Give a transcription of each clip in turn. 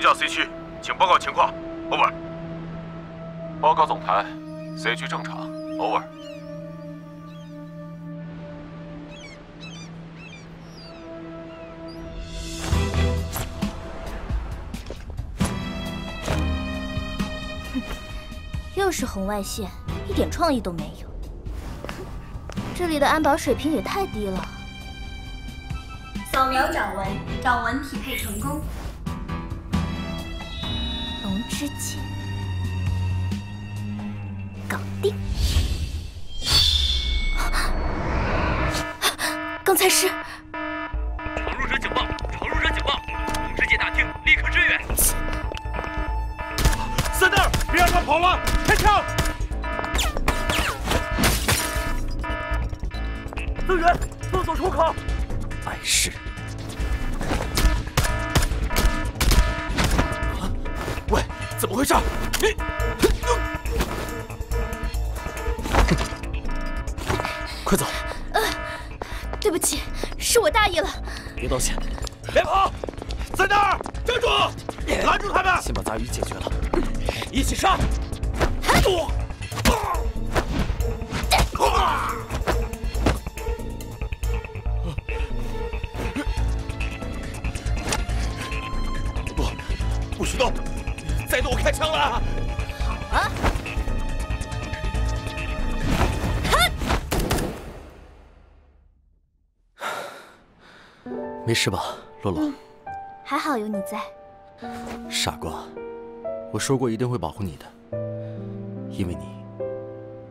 呼叫 C 区，请报告情况。Over。报告总台，C 区正常。Over。又是红外线，一点创意都没有。这里的安保水平也太低了。扫描掌纹，掌纹匹配成功。龙之剑，搞定。刚才是闯入者警报！闯入者警报！龙之界大厅，立刻支援！三蛋，别让他跑了，开枪！增援，封锁出口。碍事！么回事？你，快走！呃，对不起，是我大意了。别道歉！别跑！在那儿，站住！拦住他们！先把杂鱼解决了，一起杀！不，事吧，洛洛？还好有你在。傻瓜，我说过一定会保护你的，因为你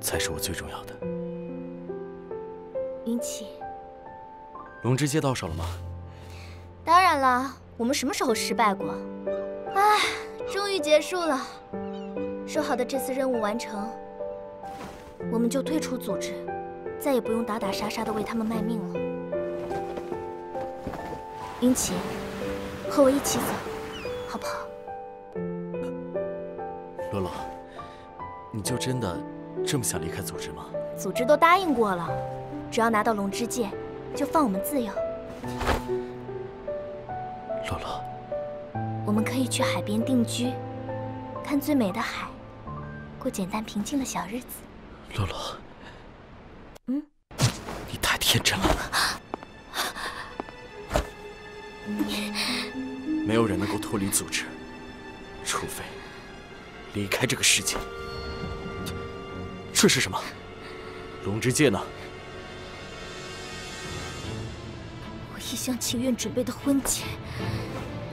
才是我最重要的。云起，龙之戒到手了吗？当然了，我们什么时候失败过？唉，终于结束了。说好的这次任务完成，我们就退出组织，再也不用打打杀杀的为他们卖命了。云奇，和我一起走，好不好？洛洛，你就真的这么想离开组织吗？组织都答应过了，只要拿到龙之戒，就放我们自由。洛洛，我们可以去海边定居，看最美的海，过简单平静的小日子。洛洛，嗯，你太天真了。没有人能够脱离组织，除非离开这个世界。这是什么？龙之戒呢？我一厢情愿准备的婚戒，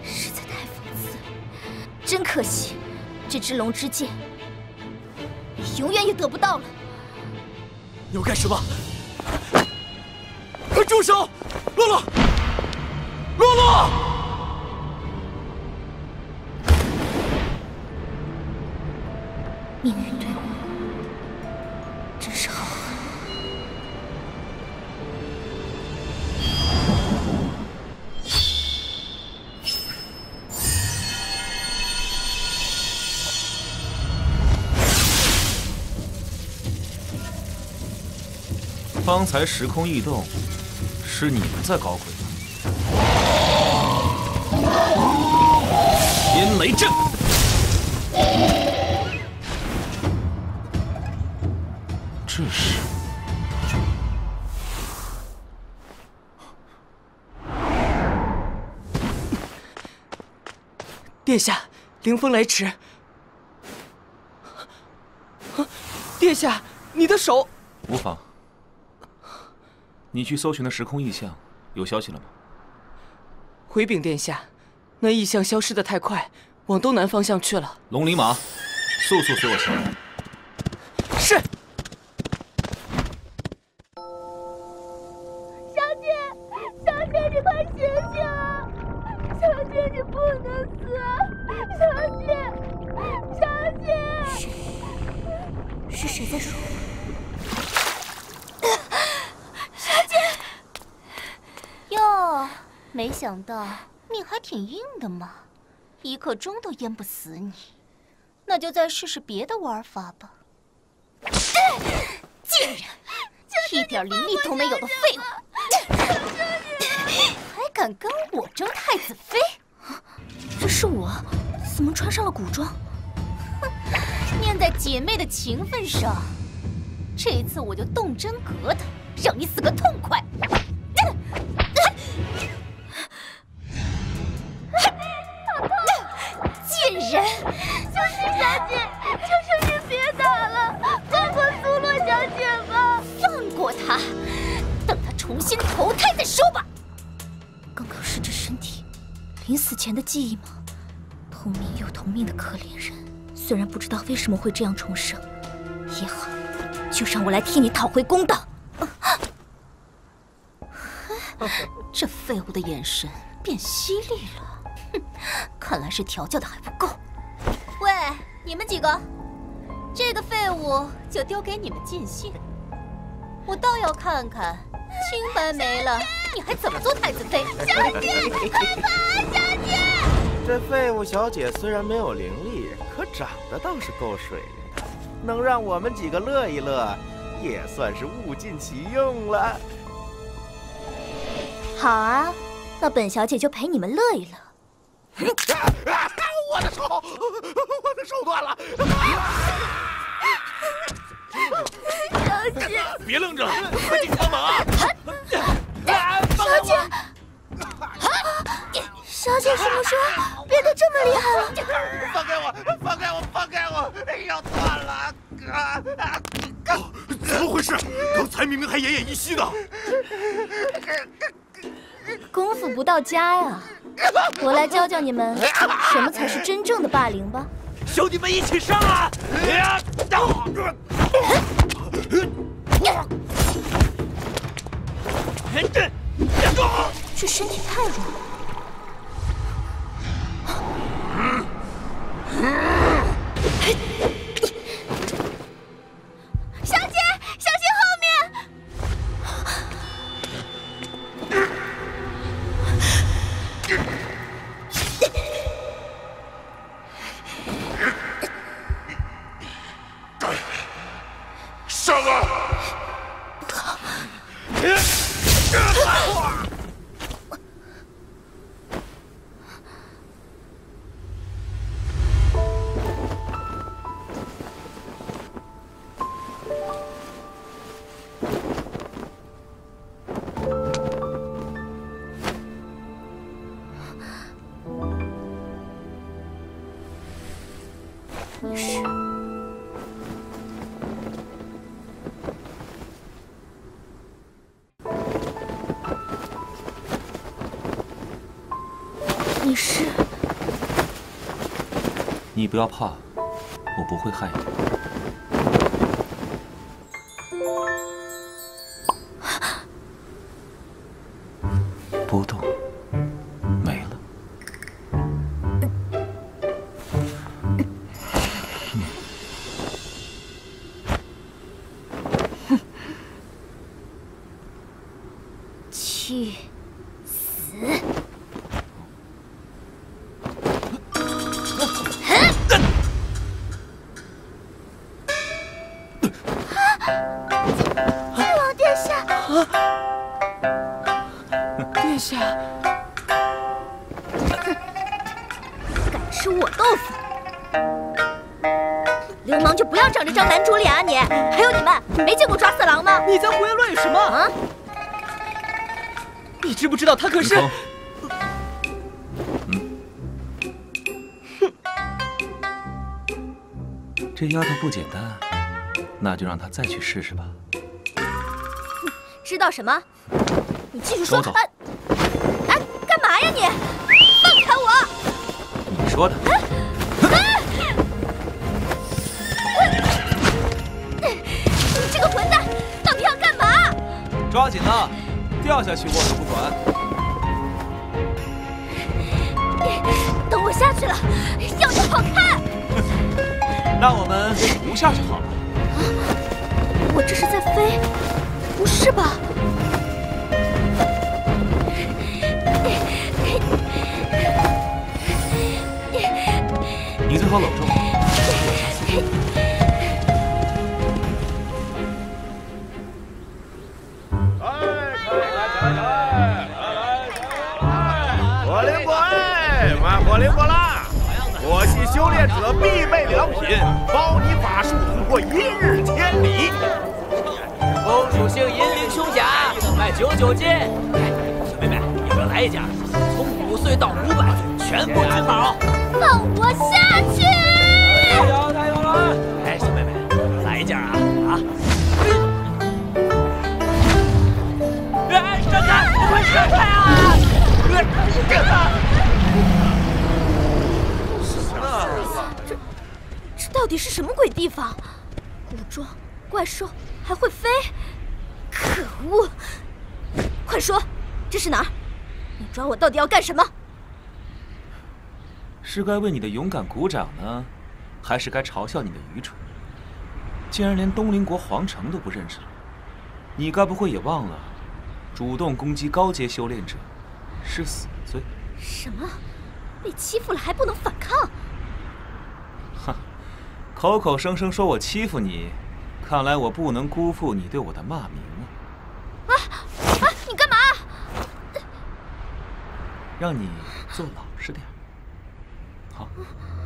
实在太讽刺了。真可惜，这只龙之戒，你永远也得不到了。你要干什么？快住手！洛洛，洛洛！命运对我真是好狠。方才时空异动，是你们在搞鬼吗？天雷阵。这是殿下，凌风来迟。殿下，你的手。无妨。你去搜寻的时空异象，有消息了吗？回禀殿下，那异象消失的太快，往东南方向去了。龙鳞马，速速随我前来。是。小姐，小姐，你快醒醒啊！小姐，你不能死啊！小姐，小姐。是谁在说？小姐。哟，没想到命还挺硬的嘛，一刻钟都淹不死你。那就再试试别的玩法吧。贱人，一点灵力都没有的废物，还敢跟我争太子妃？这是我，怎么穿上了古装？哼，念在姐妹的情分上，这一次我就动真格的，让你死个痛快！人！小心小姐，求求你别打了，放过苏洛小姐吧！放过她，等她重新投胎再说吧。刚刚是这身体临死前的记忆吗？同命又同命的可怜人，虽然不知道为什么会这样重生，也好，就让我来替你讨回公道。这废物的眼神变犀利了，哼，看来是调教的还不够。喂，你们几个，这个废物就丢给你们尽兴。我倒要看看，清白没了，你还怎么做太子妃？小姐，快跑啊，小姐！这废物小姐虽然没有灵力，可长得倒是够水灵的，能让我们几个乐一乐，也算是物尽其用了。好啊，那本小姐就陪你们乐一乐。我的手，我的手断了！小姐，别愣着了，快进去帮忙啊！小姐，小姐什么时候变得这么厉害了？放开我！放开我！放开我！要断了！怎么回事？刚才明明还奄奄一息呢！功夫不到家呀！我来教教你们什么才是真正的霸凌吧！兄弟们一起上啊！这身体太弱了。小姐，小心后面！上啊！你不要怕，我不会害你。是？这丫头不简单，那就让她再去试试吧。知道什么？你继续说。收走哎，哎，干嘛呀你？放开我！你说的。你这个混蛋，到底要干嘛？抓紧啊，掉下去我可不管。下去好了。啊我这是在飞，不是吧？你最好冷住。九九斤。小妹妹，要不要来一件？从五岁到五百岁，全部均毛。放我下去！太有太有了！哎，小妹妹，来一件啊啊！哎，闪开！快闪开啊！干他！这这到底是什么鬼地方？古装怪兽还会飞？可恶！快说，这是哪儿？你抓我到底要干什么？是该为你的勇敢鼓掌呢，还是该嘲笑你的愚蠢？竟然连东陵国皇城都不认识了，你该不会也忘了，主动攻击高阶修炼者是死罪？什么？被欺负了还不能反抗？哼，口口声声说我欺负你，看来我不能辜负你对我的骂名啊！啊！你干嘛？让你坐老实点。好，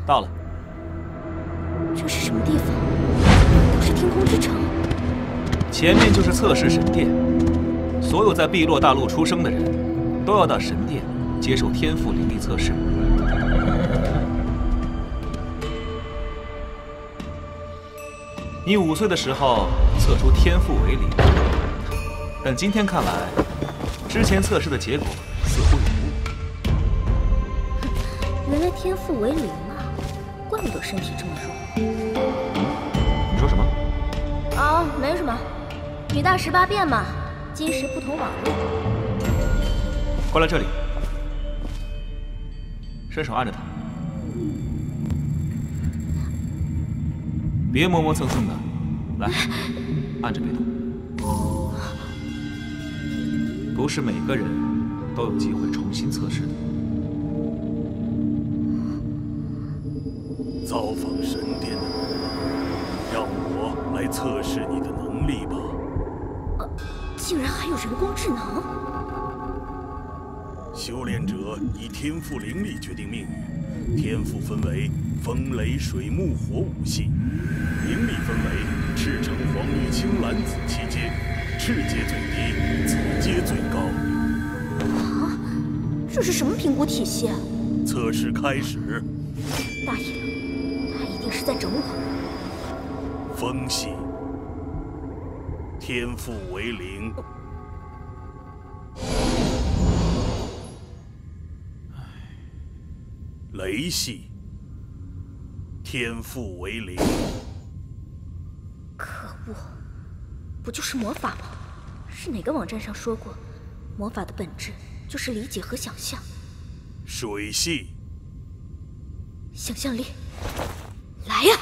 到了。这是什么地方？都是天空之城。前面就是测试神殿，所有在碧落大陆出生的人，都要到神殿接受天赋灵力测试。你五岁的时候测出天赋为零，但今天看来，之前测试的结果原来天赋为零啊，怪不得身体这么弱。你说什么？哦，没什么。女大十八变嘛，今时不同往日。过来这里，伸手按着它，别磨磨蹭蹭的，来，按着别动。不是每个人都有机会重新测试的。测试你的能力吧。竟然还有人工智能！修炼者以天赋灵力决定命运，天赋分为风、雷、水、木、火五系，灵力分为赤橙黄绿青蓝紫七阶，赤阶最低，紫阶最高。啊，这是什么评估体系？啊？测试开始。大意了，他一定是在整我。风系。天赋为零。雷系。天赋为零。可恶，不就是魔法吗？是哪个网站上说过，魔法的本质就是理解和想象？水系。想象力，来呀！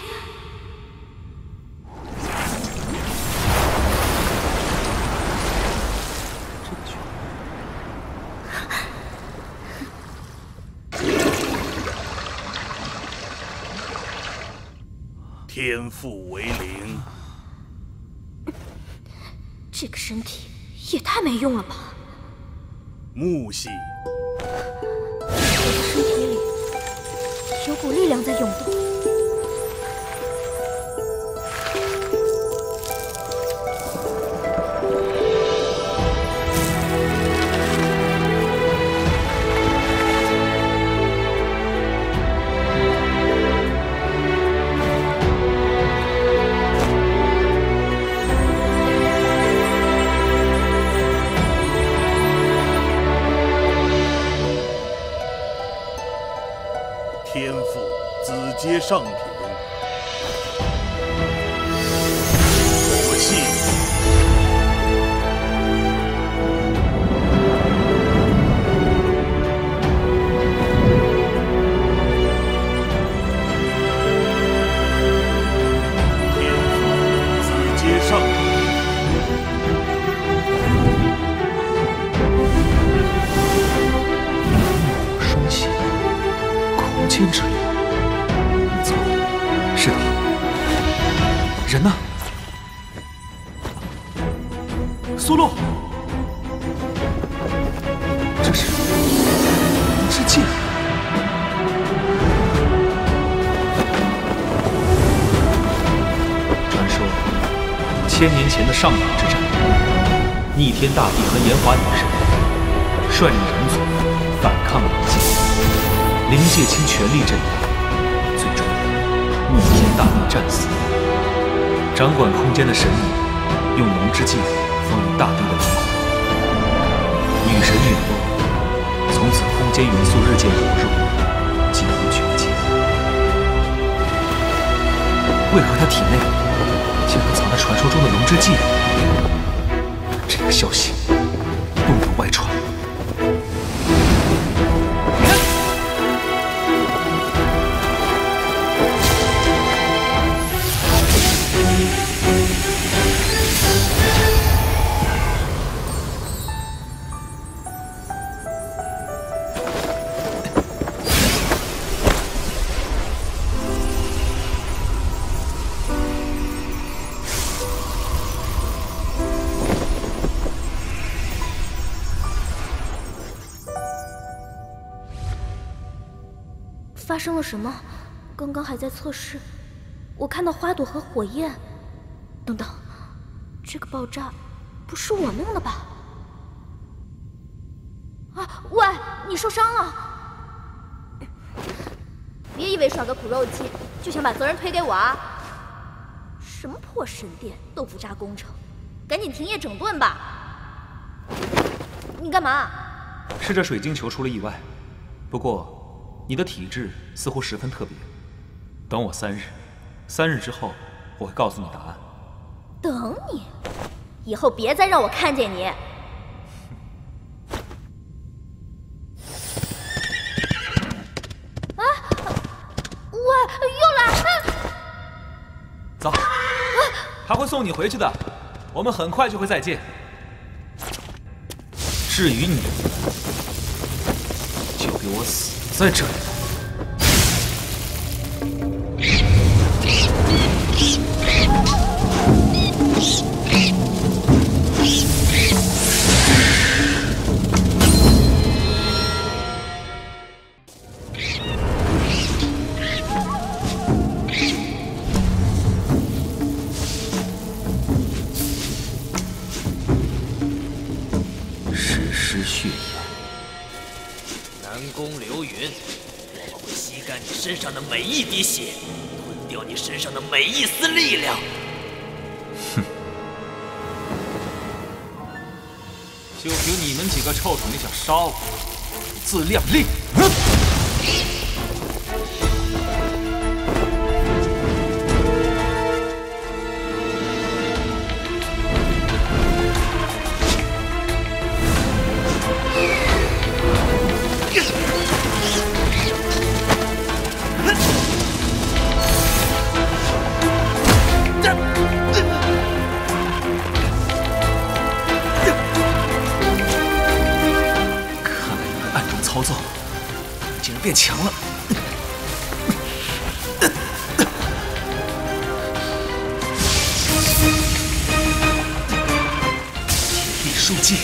天赋为零，这个身体也太没用了吧！木系，我的身体里有股力量在涌动。苏洛。这是龙之剑传说千年前的上古之战逆天大帝和炎华女神率领人族反抗龙界灵界倾全力镇压最终逆天大帝战死。掌管空间的神女用龙之剑封印大地的灵魂，女神陨落，从此空间元素日渐薄弱，几乎全界。为何她体内竟然藏着传说中的龙之戒？这个消息生了什么？刚刚还在测试，我看到花朵和火焰。等等，这个爆炸不是我弄的吧？啊，喂，你受伤了！别以为耍个苦肉计就想把责任推给我啊！什么破神殿、豆腐渣工程，赶紧停业整顿吧！你干嘛？是这水晶球出了意外，不过。你的体质似乎十分特别，等我三日，三日之后我会告诉你答案。等你，以后别再让我看见你。啊！喂，又来！走，他会送你回去的，我们很快就会再见。至于你，就给我死！在这里。每一滴血，吞掉你身上的每一丝力量。哼！就凭你们几个臭虫你想杀我，自量力！哼铁地书记，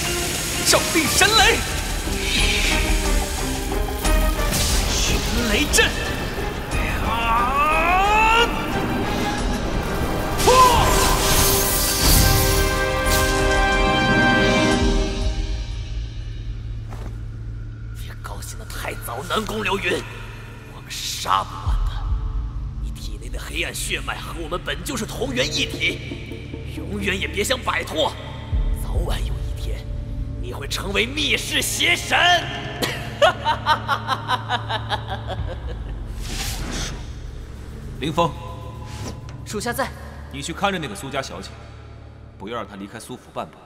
照地神雷，群雷阵。啊！破！别高兴的太早南宫流云，我们杀不完的。你体内的黑暗血脉和我们本就是同源一体，永远也别想摆脱。早晚有，会成为灭世邪神。林峰，属下在。你去看着那个苏家小姐，不要让她离开苏府半步。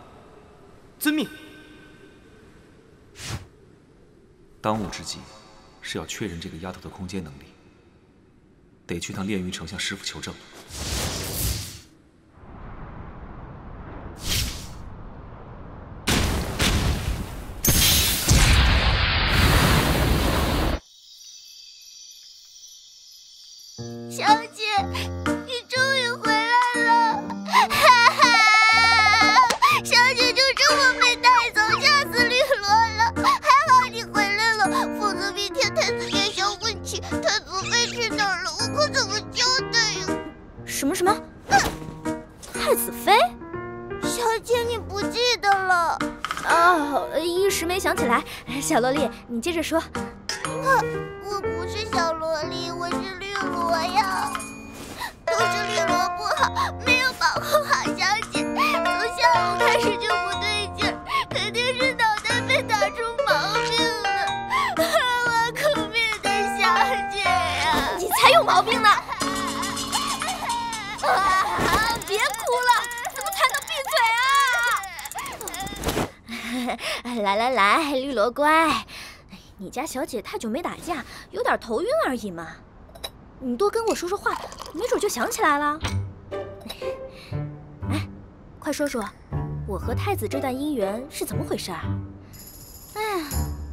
遵命。当务之急。是要确认这个丫头的空间能力，得去趟炼狱城向师傅求证。小萝莉，你接着说。啊我不是小萝莉，我是绿萝呀。都是绿萝不好，没有保护好来来来，绿萝乖，你家小姐太久没打架，有点头晕而已嘛。你多跟我说说话，没准就想起来了。哎，快说说，我和太子这段姻缘是怎么回事啊？哎，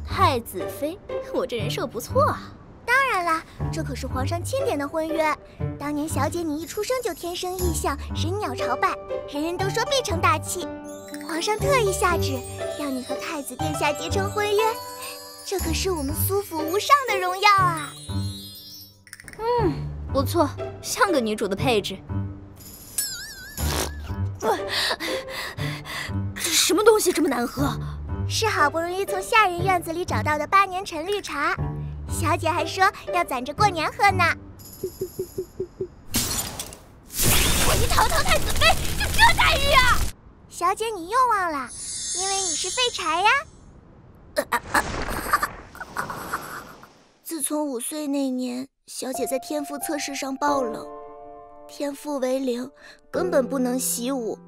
太子妃，我这人设不错啊。当然啦，这可是皇上钦点的婚约。当年小姐你一出生就天生异象，神鸟朝拜，人人都说必成大器。皇上特意下旨，让你和太子殿下结成婚约，这可是我们苏府无上的荣耀啊！嗯，不错，像个女主的配置。这什么东西这么难喝？是好不容易从下人院子里找到的八年陈绿茶，小姐还说要攒着过年喝呢。我一堂堂太子妃就这待遇啊！小姐你又忘了，因为你是废柴呀。自从五岁那年。小姐在天赋测试上爆冷，天赋为零，根本不能习武，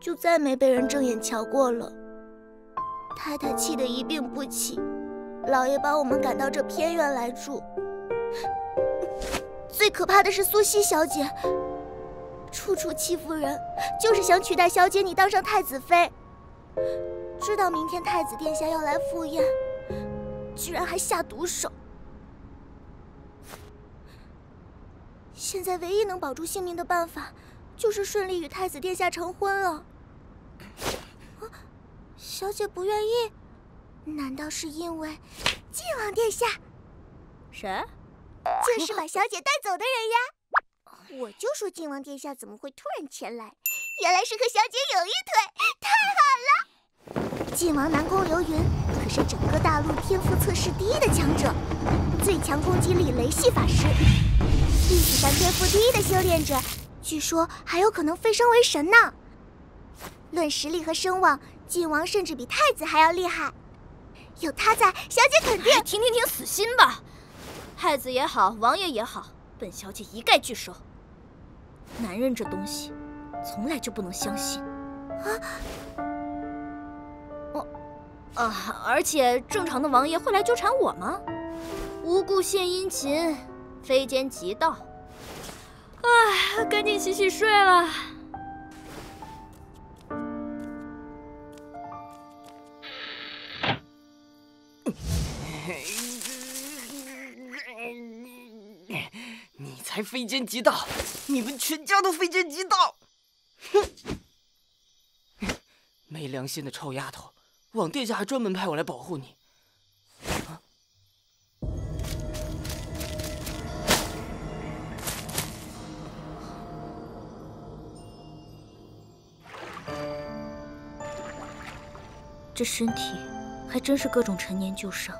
就再没被人正眼瞧过了。太太气得一病不起，老爷把我们赶到这偏院来住。最可怕的是苏西小姐，处处欺负人，就是想取代小姐你当上太子妃。知道明天太子殿下要来赴宴，居然还下毒手。现在唯一能保住性命的办法，就是顺利与太子殿下成婚了。小姐不愿意，难道是因为晋王殿下？谁？就是把小姐带走的人呀！我就说晋王殿下怎么会突然前来，原来是和小姐有一腿，太好了！晋王南宫流云可是整个大陆天赋测试第一的强者，最强攻击力雷系法师。历史上天赋第一的修炼者，据说还有可能飞升为神呢。论实力和声望，晋王甚至比太子还要厉害。有他在，小姐肯定……停停停，死心吧！太子也好，王爷也好，本小姐一概拒收。男人这东西，从来就不能相信。啊？哦，啊！而且正常的王爷会来纠缠我吗？无故献殷勤。非奸即盗，哎，赶紧洗洗睡了。才非奸即盗，你们全家都非奸即盗！哼，没良心的臭丫头，王殿下还专门派我来保护你。这身体还真是各种陈年旧伤，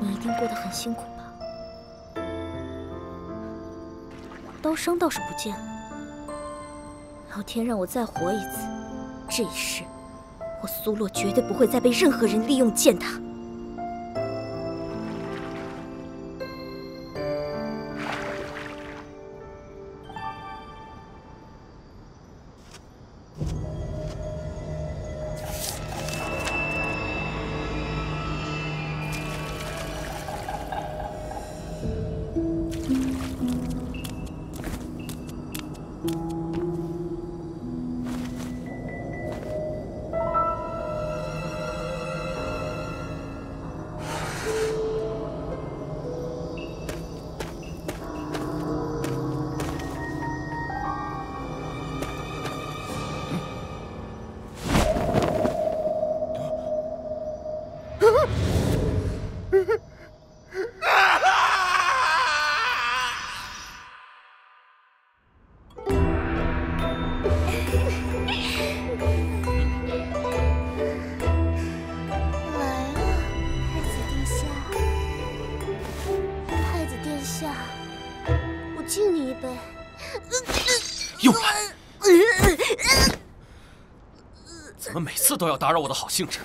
你一定过得很辛苦？刀伤倒是不见了，老天让我再活一次，这一世我苏洛绝对不会再被任何人利用践踏。都要打扰我的好兴致？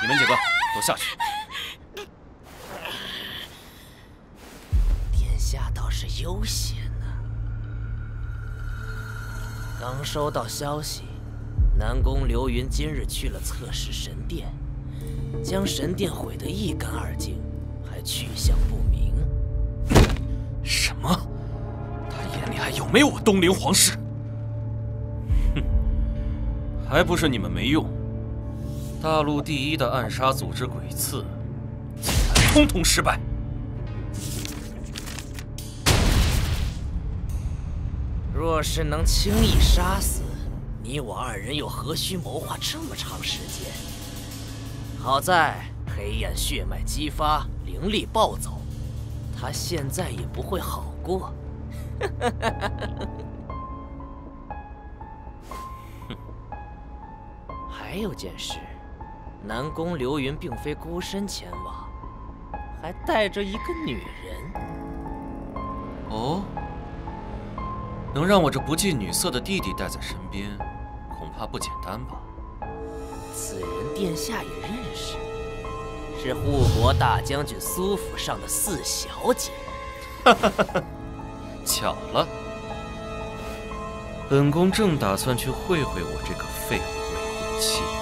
你们几个都下去。殿下倒是悠闲呢。刚收到消息，南宫流云今日去了测试神殿，将神殿毁得一干二净，还去向不明。没有我东陵皇室？哼，还不是你们没用。大陆第一的暗杀组织鬼刺，竟然通通失败。若是能轻易杀死你我二人，又何须谋划这么长时间？好在黑暗血脉激发，灵力暴走，他现在也不会好过。还有件事。南宫流云并非孤身前往，还带着一个女人。哦，能让我这不近女色的弟弟带在身边，恐怕不简单吧？此人殿下也认识，是护国大将军苏府上的四小姐。哈哈哈哈！巧了，本宫正打算去会会我这个废物未婚妻。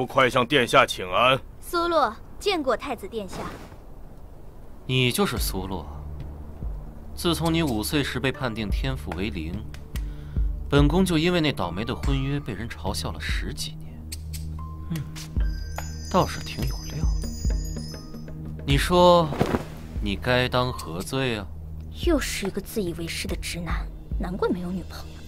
不快向殿下请安！苏洛见过太子殿下。你就是苏洛。自从你五岁时被判定天赋为零，本宫就因为那倒霉的婚约被人嘲笑了十几年。嗯，倒是挺有料。你说，你该当何罪啊？又是一个自以为是的直男，难怪没有女朋友。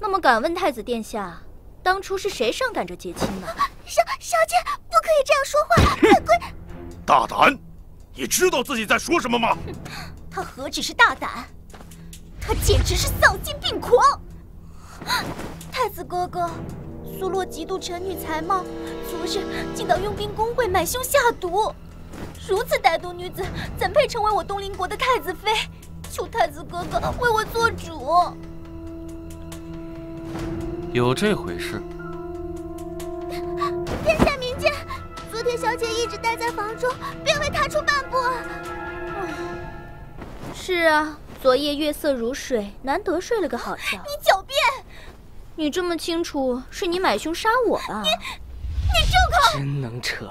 那么，敢问太子殿下，当初是谁上赶着结亲的？小小姐，不可以这样说话，本贵。大胆！你知道自己在说什么吗？他何止是大胆，他简直是丧心病狂！太子哥哥。苏洛嫉妒臣女才貌，昨日竟到佣兵工会买凶下毒，如此歹毒女子怎配成为我东邻国的太子妃？求太子哥哥为我做主。有这回事？殿下明鉴，昨天小姐一直待在房中，并未踏出半步。是啊，昨夜月色如水，难得睡了个好觉。你狡辩！你这么清楚，是你买凶杀我吧？你，你住口！真能扯！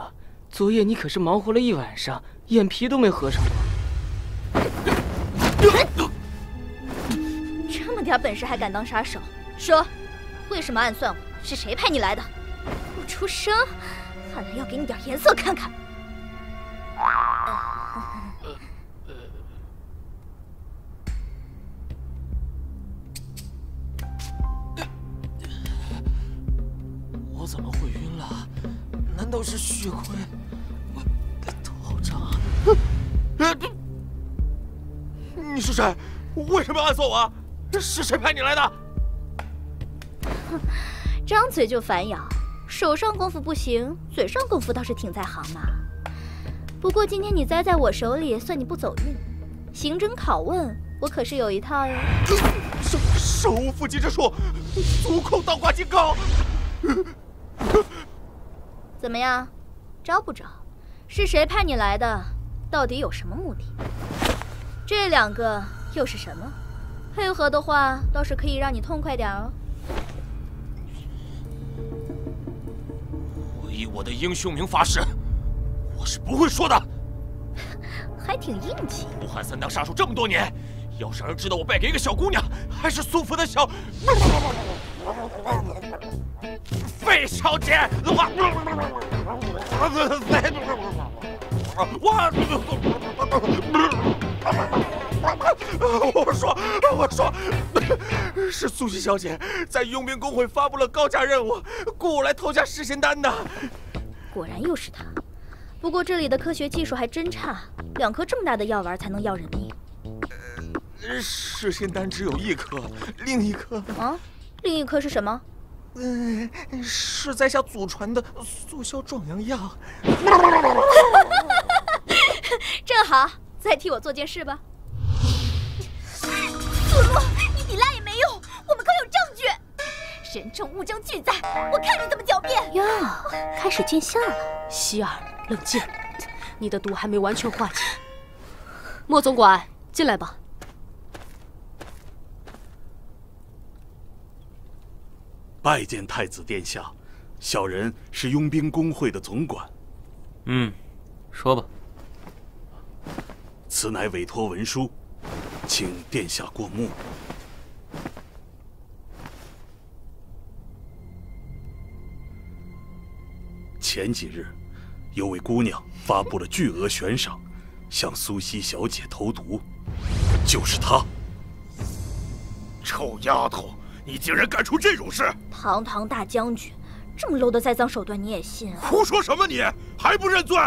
昨夜你可是忙活了一晚上，眼皮都没合上过。这么点本事还敢当杀手？说，为什么暗算我？是谁派你来的？不出声，看来要给你点颜色看看。我怎么会晕了？难道是血亏？我头好胀啊！你是谁？为什么要暗算我？是谁派你来的？张嘴就反咬，手上功夫不行，嘴上功夫倒是挺在行嘛。不过今天你栽在我手里，算你不走运。刑侦拷问，我可是有一套哟。手手无缚鸡之术，足控倒挂金钩。怎么样，招不招？是谁派你来的？到底有什么目的？这两个又是什么？配合的话，倒是可以让你痛快点哦。以我的英雄名发誓，我是不会说的。还挺硬气。武汉三当杀手这么多年，要是儿知道我败给一个小姑娘，还是苏府的小。费小姐，我 我说我说，是苏西小姐在佣兵工会发布了高价任务，雇我来偷下噬仙丹的。果然又是他。不过这里的科学技术还真差，两颗这么大的药丸才能要人命。噬仙丹只有一颗，另一颗啊？另一颗是什么？嗯，是在下祖传的速效壮阳药。正好，再替我做件事吧。祖洛，你抵赖也没用，我们可有证据。人证物证俱在，我看你怎么狡辩。哟，开始见效了。希儿，冷静，你的毒还没完全化解。莫总管，进来吧。拜见太子殿下，小人是佣兵工会的总管。嗯，说吧。此乃委托文书，请殿下过目。前几日，有位姑娘发布了巨额悬赏，向苏西小姐投毒，就是她。臭丫头！你竟然干出这种事！堂堂大将军，这么 low 的栽赃手段你也信？胡说什么？你还不认罪？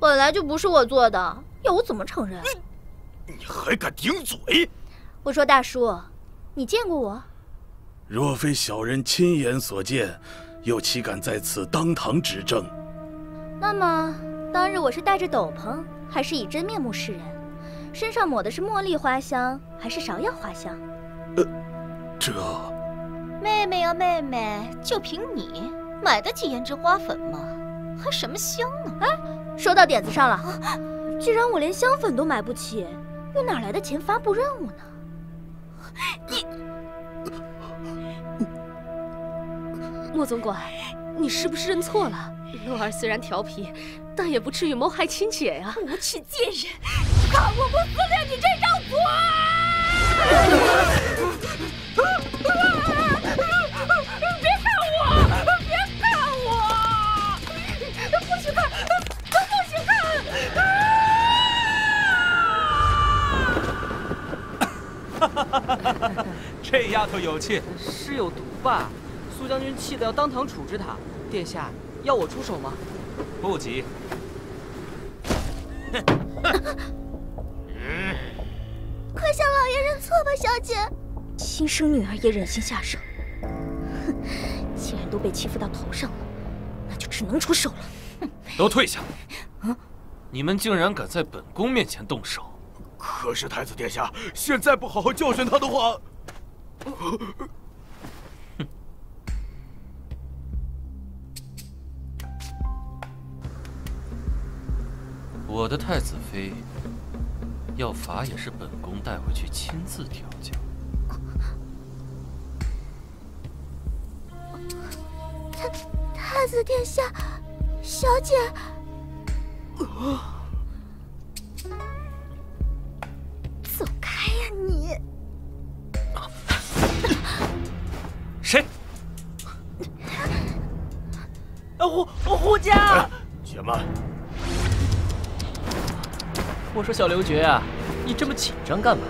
本来就不是我做的，要我怎么承认？你你还敢顶嘴？我说大叔，你见过我？若非小人亲眼所见，又岂敢在此当堂指证？那么当日我是戴着斗篷，还是以真面目示人？身上抹的是茉莉花香，还是芍药花香？呃。这妹妹呀，妹妹，就凭你买得起胭脂花粉吗？还什么香呢？哎，说到点子上了。既然我连香粉都买不起，又哪来的钱发布任务呢？你，莫总管，你是不是认错了？洛儿虽然调皮，但也不至于谋害亲姐呀！无耻贱人，看我不撕裂你这张嘴！这丫头有气，是有毒吧？苏将军气得要当堂处置她。殿下要我出手吗？不急。快向老爷认错吧，小姐。亲生女儿也忍心下手，哼！既然都被欺负到头上了，那就只能出手了。哼！都退下！啊！你们竟然敢在本宫面前动手！可是太子殿下，现在不好好教训他的话……哼！我的太子妃要罚，也是本宫带回去亲自调教。太太子殿下，小姐，走说小刘爵啊，你这么紧张干嘛？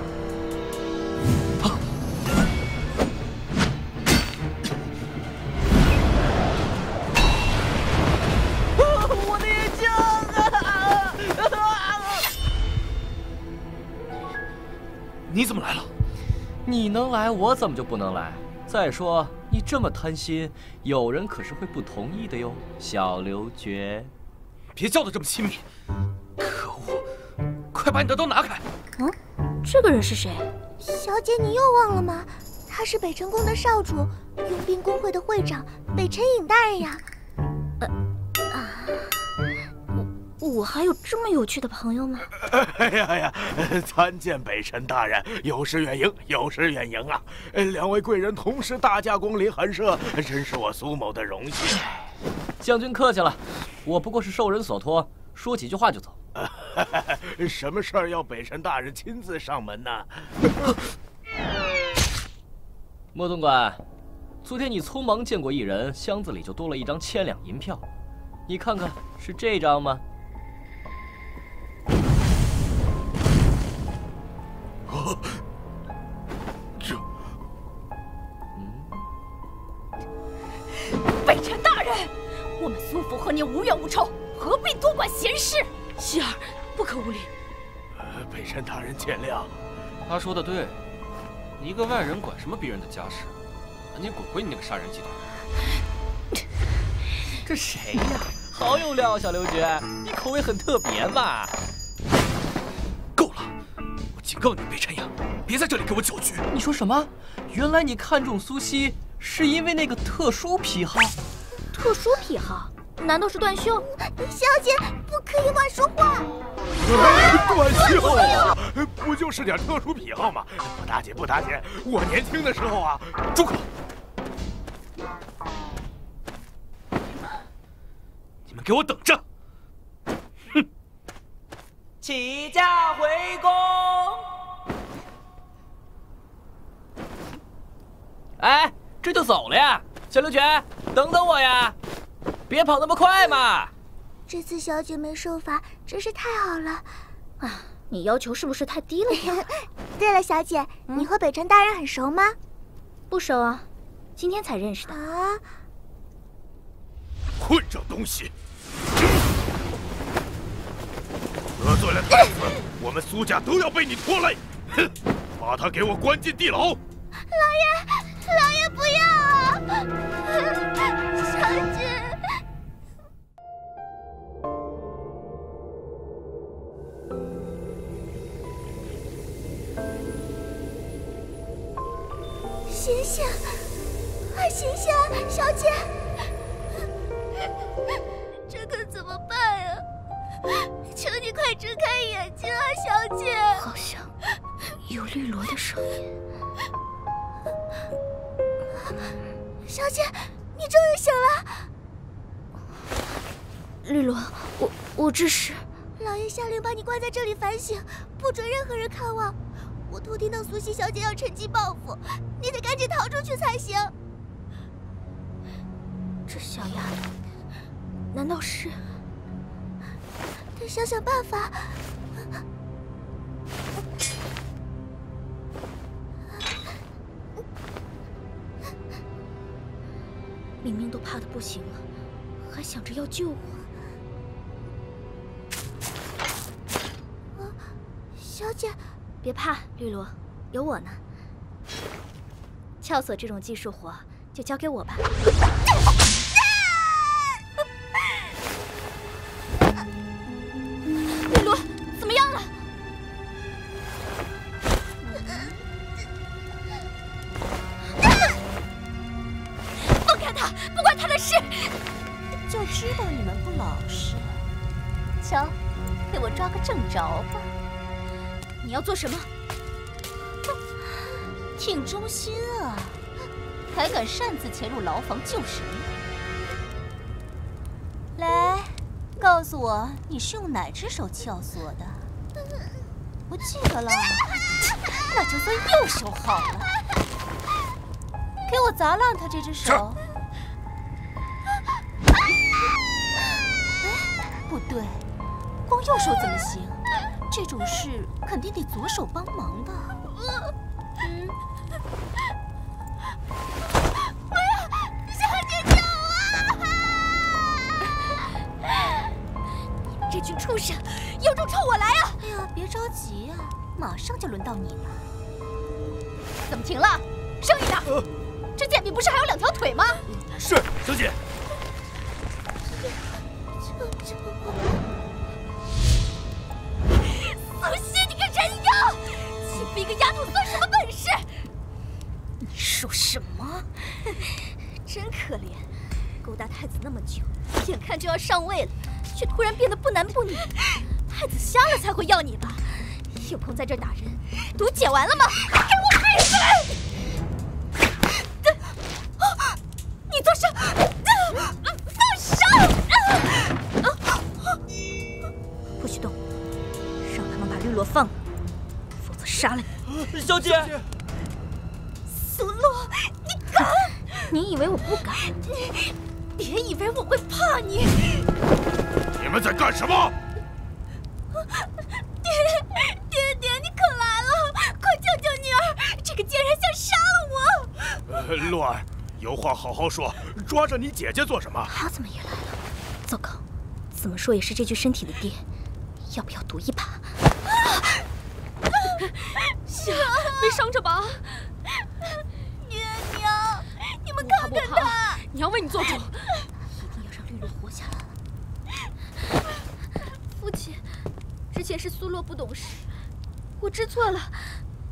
你怎么来了？你能来，我怎么就不能来？再说你这么贪心，有人可是会不同意的哟。小刘爵，别叫的这么亲密！快把你的刀拿开！嗯，这个人是谁？小姐，你又忘了吗？他是北辰宫的少主，佣兵工会的会长北辰影大人呀。呃啊我还有这么有趣的朋友吗？哎呀哎呀，参见北辰大人，有失远迎，有失远迎啊！两位贵人同时大驾光临寒舍，真是我苏某的荣幸。将军客气了，我不过是受人所托，说几句话就走。什么事儿要北辰大人亲自上门呢？莫总管，昨天你匆忙见过一人，箱子里就多了一张千两银票，你看看是这张吗？啊，这，嗯，北辰大人，我们苏府和您无冤无仇。何必多管闲事？希儿，不可无礼。呃，北辰大人见谅。他说的对，你一个外人管什么别人的家事？赶紧滚回你那个杀人集团！这谁呀？好有料，小刘觉，你口味很特别嘛。够了！我警告你，北辰阳，别在这里给我搅局。你说什么？原来你看中苏西是因为那个特殊癖好？特殊癖好？难道是断袖？小姐不可以乱说话。断袖？不就是点特殊癖好吗？不打紧，不打紧。我年轻的时候啊，住口！你们给我等着！哼！起驾回宫。哎，这就走了呀？小刘全，等等我呀！别跑那么快嘛！这次小姐没受罚，真是太好了。啊，你要求是不是太低了呀？对了，小姐，你和北辰大人很熟吗？不熟啊，今天才认识的。啊！混账东西！得罪了太子，我们苏家都要被你拖累！哼，把他给我关进地牢！老爷，老爷不要啊！小姐。醒醒，快醒醒，小姐！这可怎么办呀？求你快睁开眼睛啊，小姐！好像有绿萝的声音。小姐，你终于醒了。绿萝，我我这是……老爷下令把你关在这里反省，不准任何人看望。我偷听到苏西小姐要趁机报复，你得赶紧逃出去才行。这小丫头，难道是？得想想办法。明明都怕的不行了，还想着要救我。别怕，绿萝，有我呢。撬锁这种技术活就交给我吧。什么？挺忠心啊，还敢擅自潜入牢房救人？来，告诉我你是用哪只手撬锁的？不记得了，那就算右手好了。给我砸烂他这只手！哎，不对，光右手怎么行？这种事肯定得左手帮忙吧？嗯。哎呀，小姐救我！你们这群畜生，有种冲我来啊！哎呀，别着急呀，马上就轮到你了。怎么停了？声一点！这贱婢不是还有两条腿吗？是，小姐。有空在这打人，毒解完了吗？给我闭嘴！你做什么？放手！不许动！让他们把绿萝放了，否则杀了你！小姐，苏洛，你敢？你以为我不敢？你别以为我会怕你！你们在干什么？爹，爹爹，你可来了！快救救女儿！这个贱人想杀了我！呃，洛儿，有说，抓着你姐姐做什么？他怎么也来了？糟糕，怎么说也是这具身体的爹，要不要赌一把？夏，没伤着吧？爹娘，你们看看他！你要为你做主，一定要让绿萝活下来。父亲，之前是苏洛不懂事，我知错了，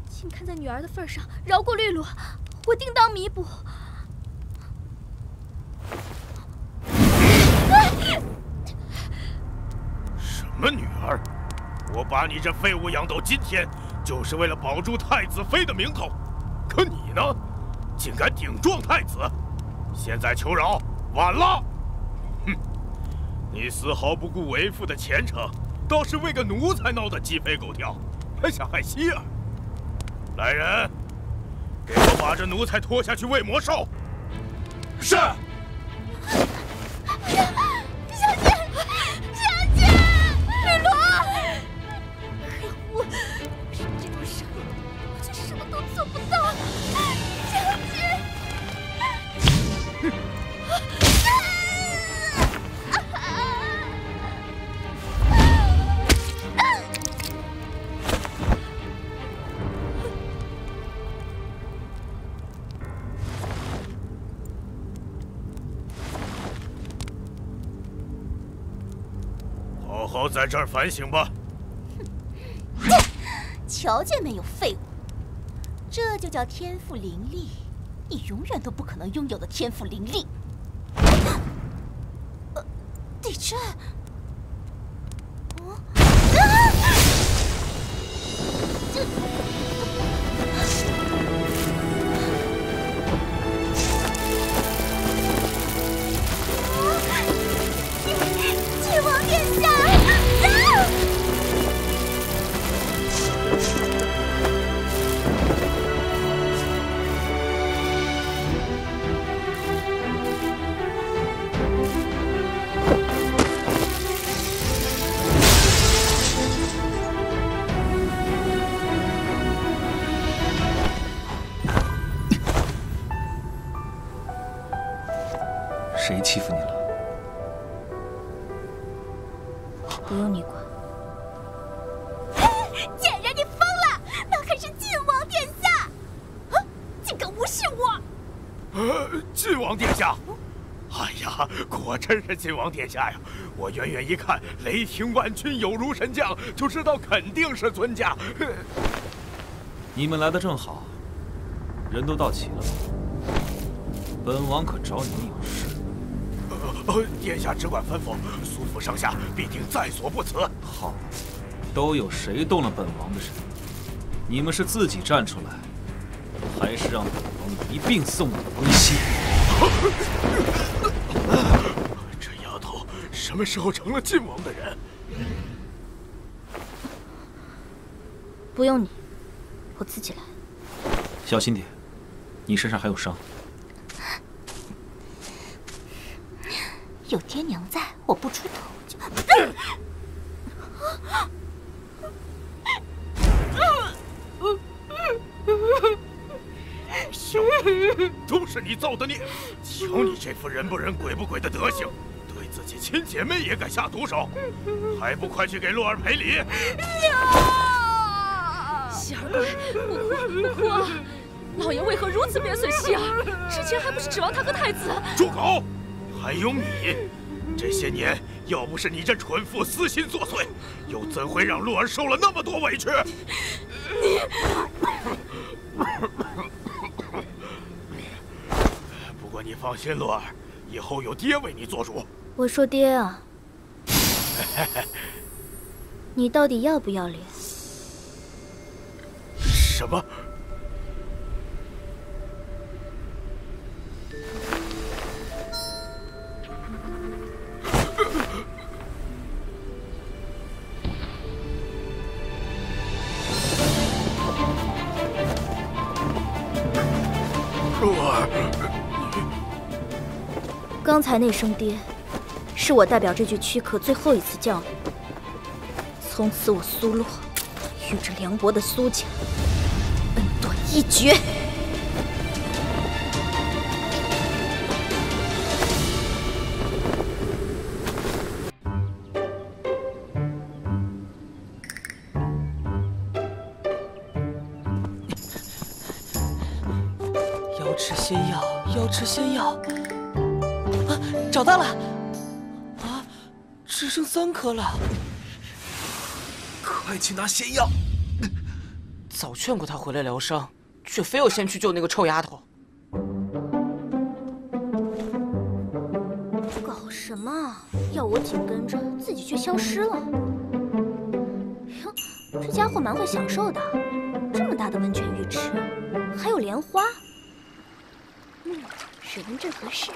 请看在女儿的份上饶过绿萝，我定当弥补。什么女儿？我把你这废物养到今天，就是为了保住太子妃的名头。可你呢，竟敢顶撞太子！现在求饶，晚了。哼，你丝毫不顾为父的前程，倒是为个奴才闹得鸡飞狗跳，还想害希儿。来人，给我把这奴才拖下去喂魔兽。是。在这儿反省吧。哼瞧见没有，废物！这就叫天赋灵力，你永远都不可能拥有的天赋灵力。呃，地震。真是晋王殿下呀！我远远一看，雷霆万钧，有如神将，就知道肯定是尊驾。你们来的正好，人都到齐了。本王可找你们有事。呃，殿下只管吩咐，苏府上下必定在所不辞。好，都有谁动了本王的人？你们是自己站出来，还是让本王一并送你们归西？什么时候成了晋王的人？不用你，我自己来。小心点，你身上还有伤。有爹娘在，我不出头就。小，都是你造的孽！瞧你这副人不人鬼不鬼的德行，对自己亲姐妹也敢下毒手，还不快去给洛儿赔礼！希儿乖，不哭不哭啊！老爷为何如此贬损希儿？之前还不是指望他和太子？住口！还有你，这些年要不是你这蠢妇私心作祟，又怎会让洛儿受了那么多委屈？你。不过你放心，洛儿，以后有爹为你做主。我说爹啊，你到底要不要脸？什么？刚才那声爹，是我代表这具躯壳最后一次叫你。从此我苏洛与这凉薄的苏家恩断义绝。瑶吃仙药要吃仙药。啊找到了。剩三颗了。快去拿仙药！早劝过他回来疗伤，却非要先去救那个臭丫头。搞什么？要我紧跟着，自己却消失了。哟，这家伙蛮会享受的，这么大的温泉浴池，还有莲花。嗯，水温正合适。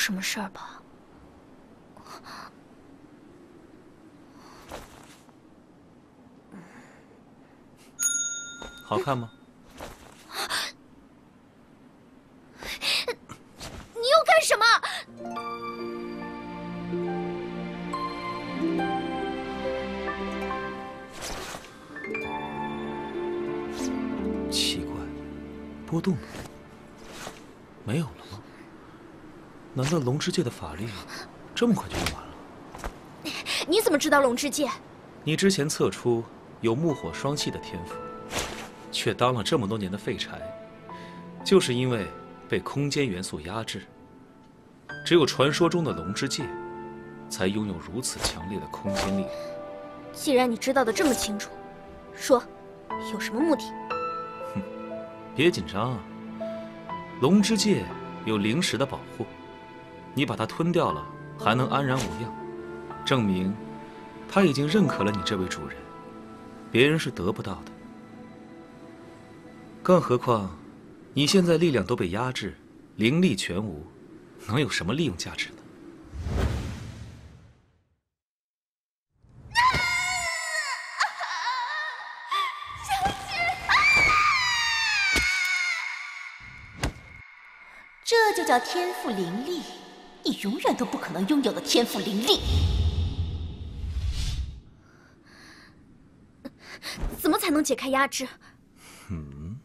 什么事儿吧？好看吗？难道龙之界的法力这么快就用完了？你怎么知道龙之界？你之前测出有木火双系的天赋，却当了这么多年的废柴，就是因为被空间元素压制。只有传说中的龙之界，才拥有如此强烈的空间力量。既然你知道的这么清楚，说，有什么目的？哼别紧张啊！龙之界有灵石的保护，你把它吞掉了，还能安然无恙，证明他已经认可了你这位主人，别人是得不到的。更何况，你现在力量都被压制，灵力全无，能有什么利用价值呢？这就叫天赋灵力，你永远都不可能拥有的天赋灵力。怎么才能解开压制？嗯，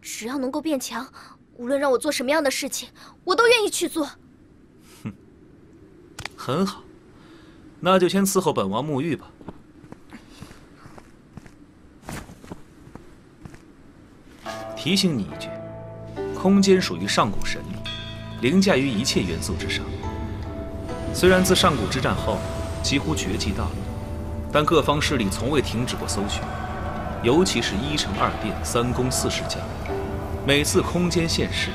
只要能够变强，无论让我做什么样的事情，我都愿意去做。哼很好，那就先伺候本王沐浴吧。提醒你一句，空间属于上古神力，凌驾于一切元素之上。虽然自上古之战后几乎绝迹到了，但各方势力从未停止过搜寻，尤其是一城二殿、三宫四世家，每次空间现世，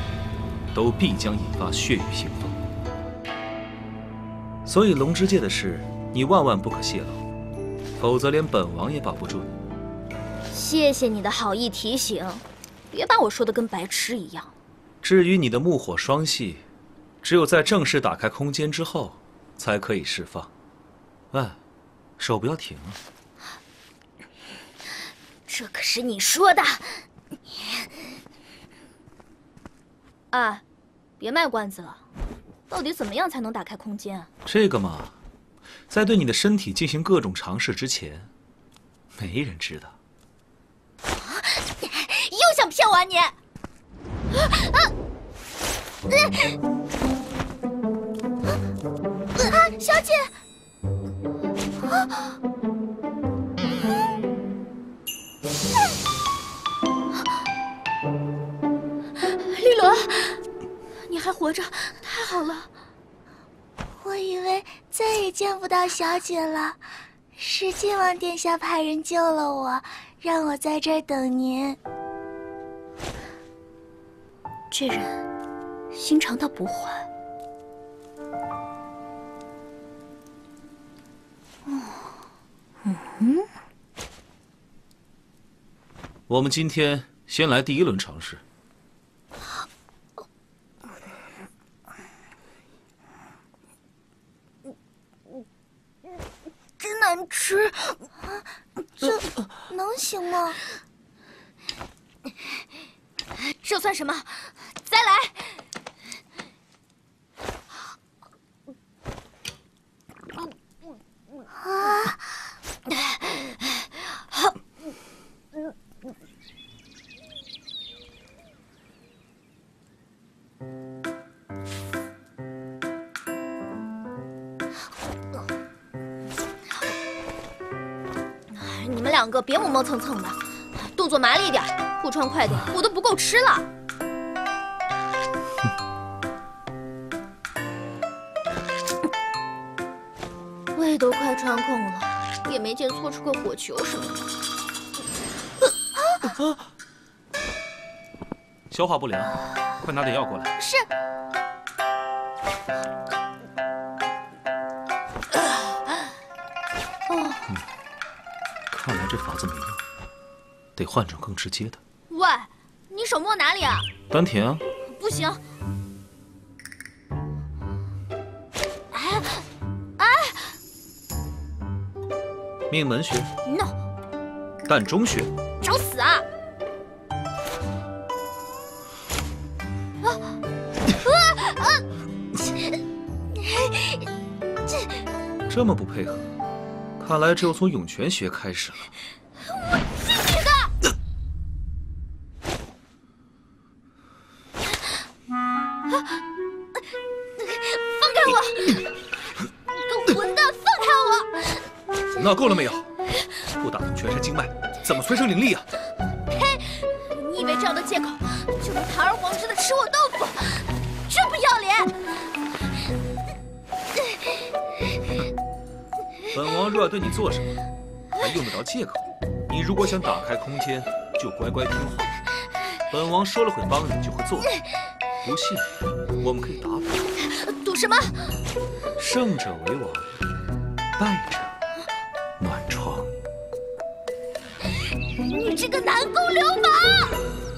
都必将引发血雨腥风。所以龙之界的事，你万万不可泄露，否则连本王也保不住你。谢谢你的好意提醒，别把我说的跟白痴一样。至于你的木火双系，只有在正式打开空间之后，才可以释放。喂，手不要停啊！这可是你说的。哎，别卖关子了，到底怎么样才能打开空间啊？这个嘛，在对你的身体进行各种尝试之前，没人知道。又想骗我啊你！啊啊！小姐！啊！丽伦，你还活着，太好了！我以为再也见不到小姐了，是晋王殿下派人救了我，让我在这儿等您。这人心肠倒不坏。嗯，我们今天先来第一轮尝试。真难吃，这能行吗？这算什么？再来！啊！你们两个别磨磨蹭蹭的，动作麻利点，铺窗快点，我都不够吃了。胃都快穿空了，也没见搓出个火球什么的。消化不良，快拿点药过来。是。嗯，看来这法子没用，得换种更直接的。手摸哪里啊？丹田啊。不行。哎哎！命门穴。no，膻中穴。找死啊！啊啊啊！这这么不配合，看来只有从涌泉穴开始了。我！那够了没有？不打通全身经脉，怎么催生灵力啊？呸！你以为这样的借口就能堂而皇之的吃我豆腐？真不要脸！本王若要对你做什么，还用得着借口？你如果想打开空间，就乖乖听话。本王说了会帮你，就会做。不信，我们可以打赌。赌什么？胜者为王，败者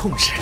控制。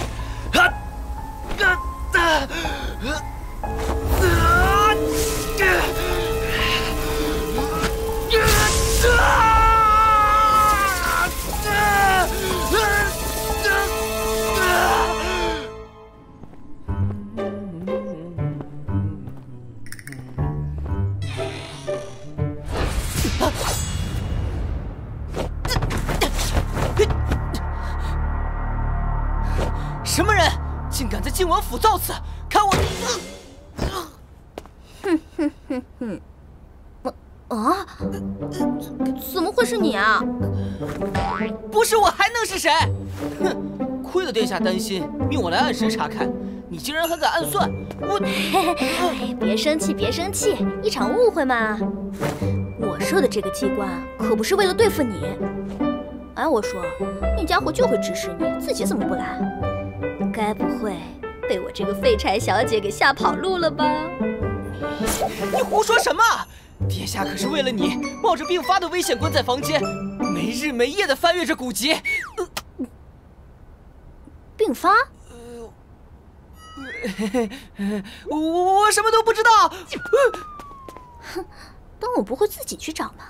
下担心，命我来按时查看，你竟然还敢暗算，我 别生气，别生气，一场误会嘛。我设的这个机关可不是为了对付你。哎，我说，那家伙就会指使你，自己怎么不来？该不会被我这个废柴小姐给吓跑路了吧？你胡说什么？殿下可是为了你，冒着病发的危险关在房间，没日没夜的翻阅着古籍。病发？我我什么都不知道。哼，当我不会自己去找吗？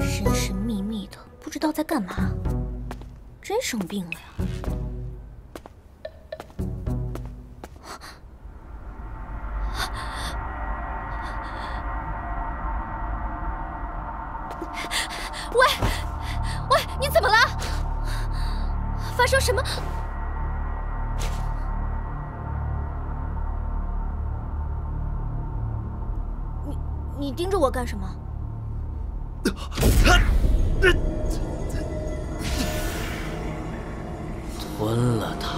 神神秘秘的，不知道在干嘛，真生病了呀！喂，喂，你怎么了？发生什么？你你盯着我干什么？吞了他，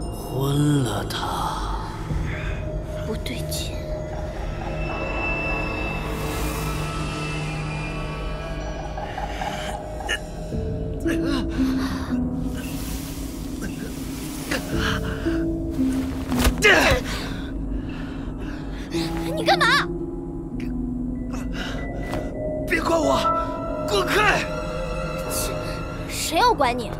吞了他。不对劲。你干嘛？别管我，滚开！切，谁要管你？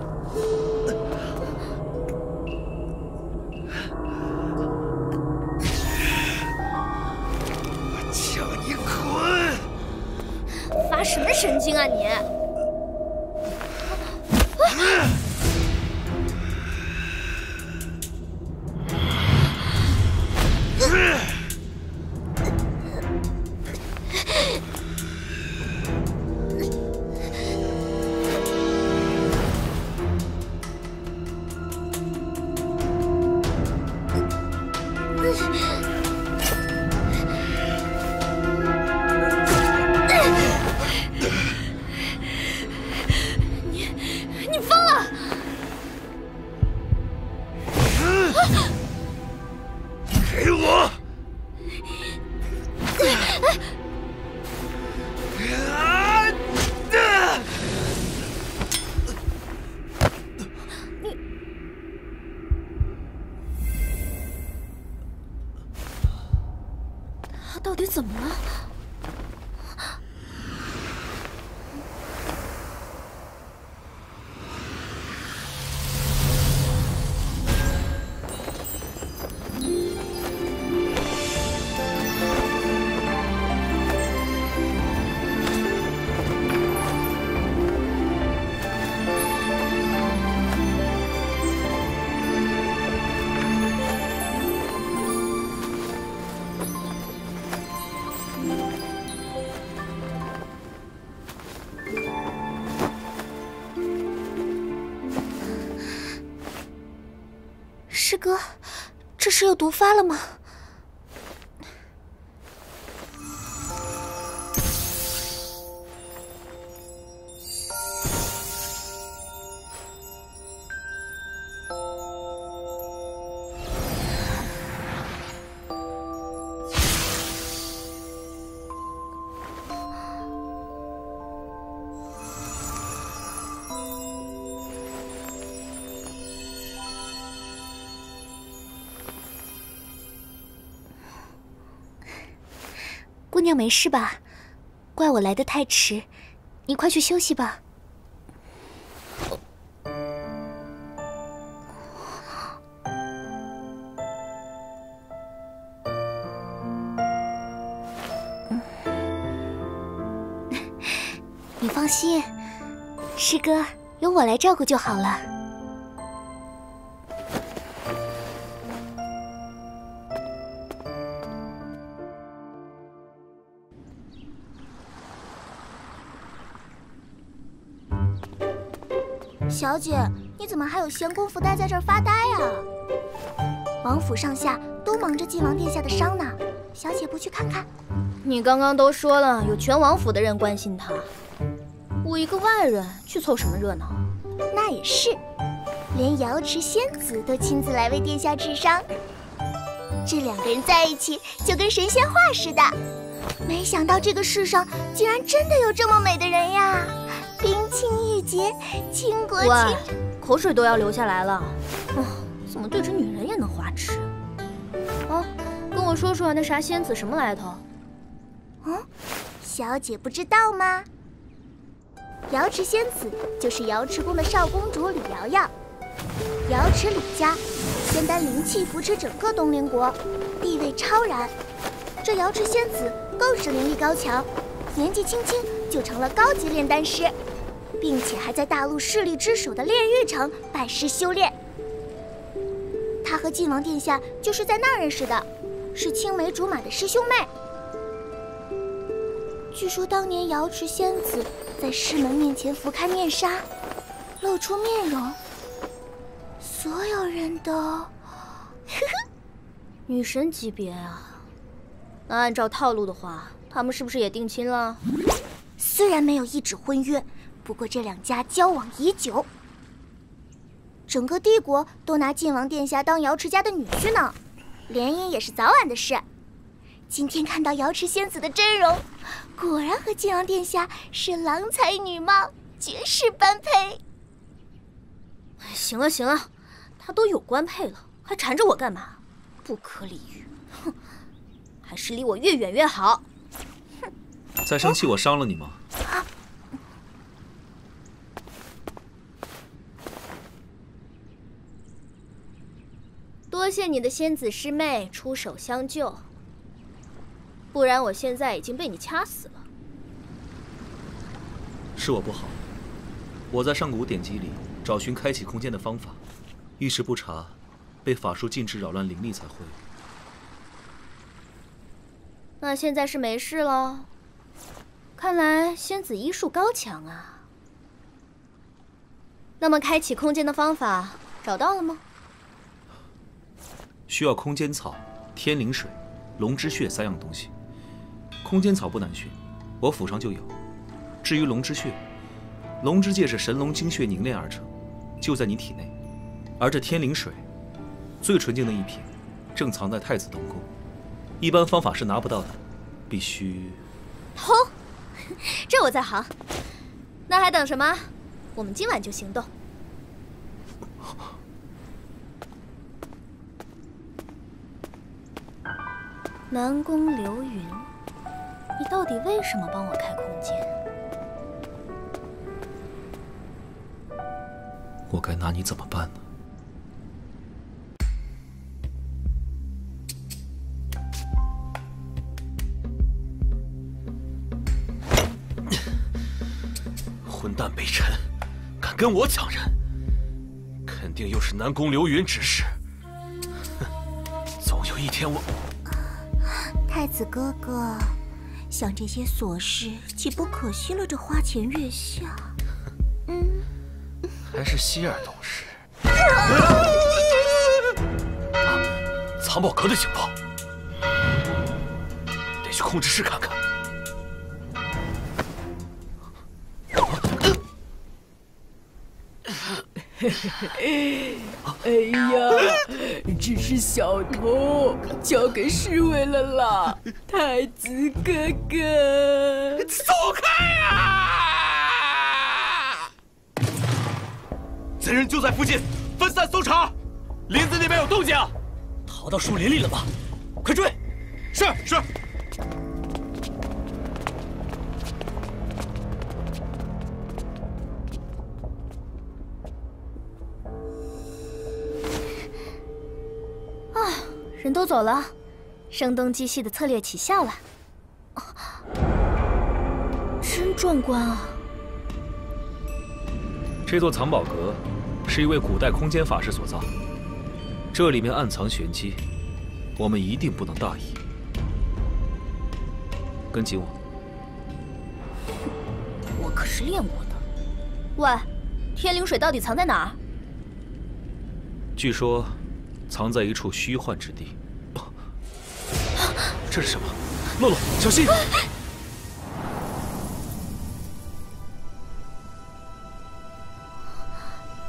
毒发了吗？没事吧？怪我来的太迟，你快去休息吧。你放心，师哥由我来照顾就好了。小姐，你怎么还有闲工夫待在这儿发呆呀？王府上下都忙着晋王殿下的伤呢，小姐不去看看？你刚刚都说了，有全王府的人关心他，我一个外人去凑什么热闹？那也是，连瑶池仙子都亲自来为殿下治伤，这两个人在一起就跟神仙话似的。没想到这个世上竟然真的有这么美的人呀！冰清玉洁，倾国倾城，口水都要流下来了。啊，怎么对着女人也能花痴？哦，跟我说说那啥仙子什么来头？嗯，小姐不知道吗？瑶池仙子就是瑶池宫的少公主李瑶瑶。瑶池李家仙丹灵气扶持整个东陵国，地位超然。这瑶池仙子更是灵力高强，年纪轻轻就成了高级炼丹师。并且还在大陆势力之首的炼狱城拜师修炼。他和晋王殿下就是在那儿认识的，是青梅竹马的师兄妹。据说当年瑶池仙子在师门面前拂开面纱，露出面容，所有人都，呵呵，女神级别啊！那按照套路的话，他们是不是也定亲了？虽然没有一纸婚约。不过这两家交往已久，整个帝国都拿晋王殿下当瑶池家的女婿呢，联姻也是早晚的事。今天看到瑶池仙子的真容，果然和晋王殿下是郎才女貌，绝世般配。行了行了，他都有官配了，还缠着我干嘛？不可理喻！哼，还是离我越远越好。哼！再生气我伤了你吗？多谢你的仙子师妹出手相救，不然我现在已经被你掐死了。是我不好，我在上古典籍里找寻开启空间的方法，一时不察，被法术禁制扰乱灵力才会。那现在是没事了，看来仙子医术高强啊。那么开启空间的方法找到了吗？需要空间草、天灵水、龙之血三样东西。空间草不难寻，我府上就有。至于龙之血，龙之界是神龙精血凝练而成，就在你体内。而这天灵水，最纯净的一瓶，正藏在太子东宫，一般方法是拿不到的，必须。偷，这我在行。那还等什么？我们今晚就行动。南宫流云，你到底为什么帮我开空间？我该拿你怎么办呢？混蛋北辰，敢跟我抢人，肯定又是南宫流云指使。哼，总有一天我。太子哥哥，想这些琐事，岂不可惜了这花前月下？嗯，还是希儿懂事。藏宝阁的情报，得去控制室看看。哎呀，只是小偷，交给侍卫了啦，太子哥哥，走开啊！贼人就在附近，分散搜查。林子那边有动静，逃到树林里了吧？快追！是是。人都走了，声东击西的策略起效了，真壮观啊！这座藏宝阁是一位古代空间法师所造，这里面暗藏玄机，我们一定不能大意。跟紧我，我可是练过的。喂，天灵水到底藏在哪儿？据说，藏在一处虚幻之地。这是什么？洛洛，小心！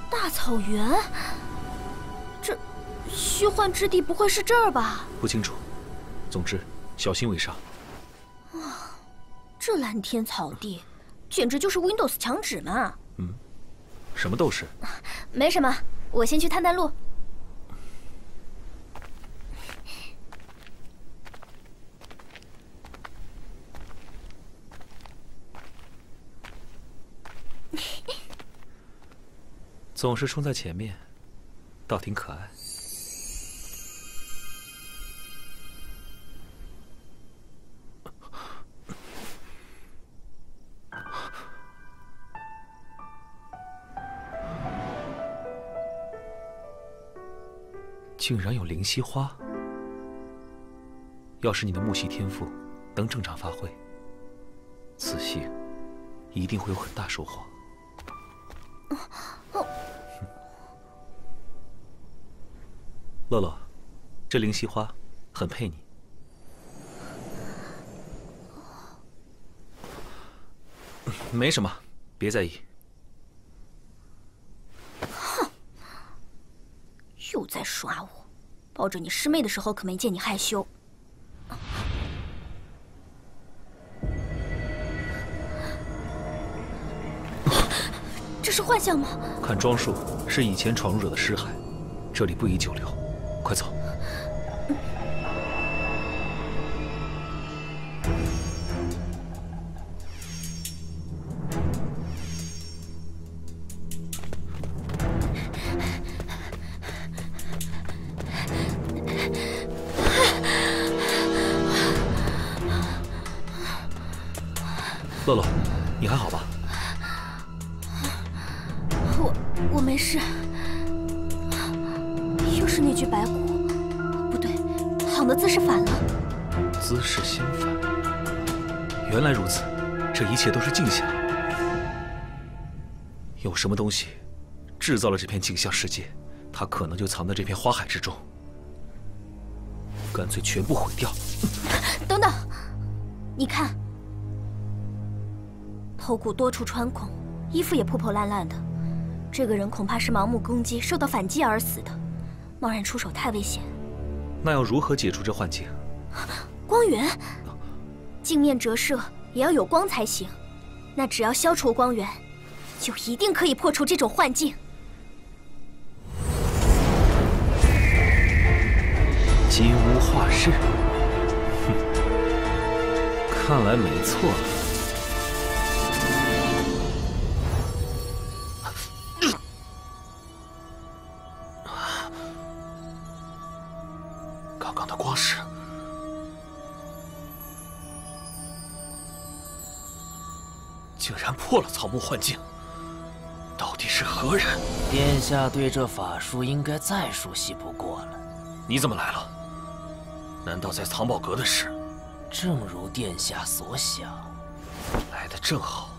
大草原？这虚幻之地不会是这儿吧？不清楚。总之，小心为上。哇，这蓝天草地，简直就是 Windows 墙纸嘛！嗯，什么斗士？没什么，我先去探探路。总是冲在前面，倒挺可爱。竟然有灵犀花！要是你的木系天赋能正常发挥，此行一定会有很大收获。乐乐，这灵犀花很配你。没什么，别在意。哼，又在耍我！抱着你师妹的时候，可没见你害羞。这是幻象吗？看装束，是以前闯入者的尸骸。这里不宜久留，快走。什么东西制造了这片镜像世界？它可能就藏在这片花海之中。干脆全部毁掉。等等，你看。头骨多处穿孔，衣服也破破烂烂的。这个人恐怕是盲目攻击，受到反击而死的。贸然出手太危险。那要如何解除这幻境？光源，镜面折射也要有光才行。那只要消除光源，就一定可以破除这种幻境。金乌画室，哼，看来没错了。刚刚的光是。竟然。破了草木幻境，是何人？殿下对这法术应该再熟悉不过了。你怎么来了？难道在藏宝阁的事？正如殿下所想，来的正好。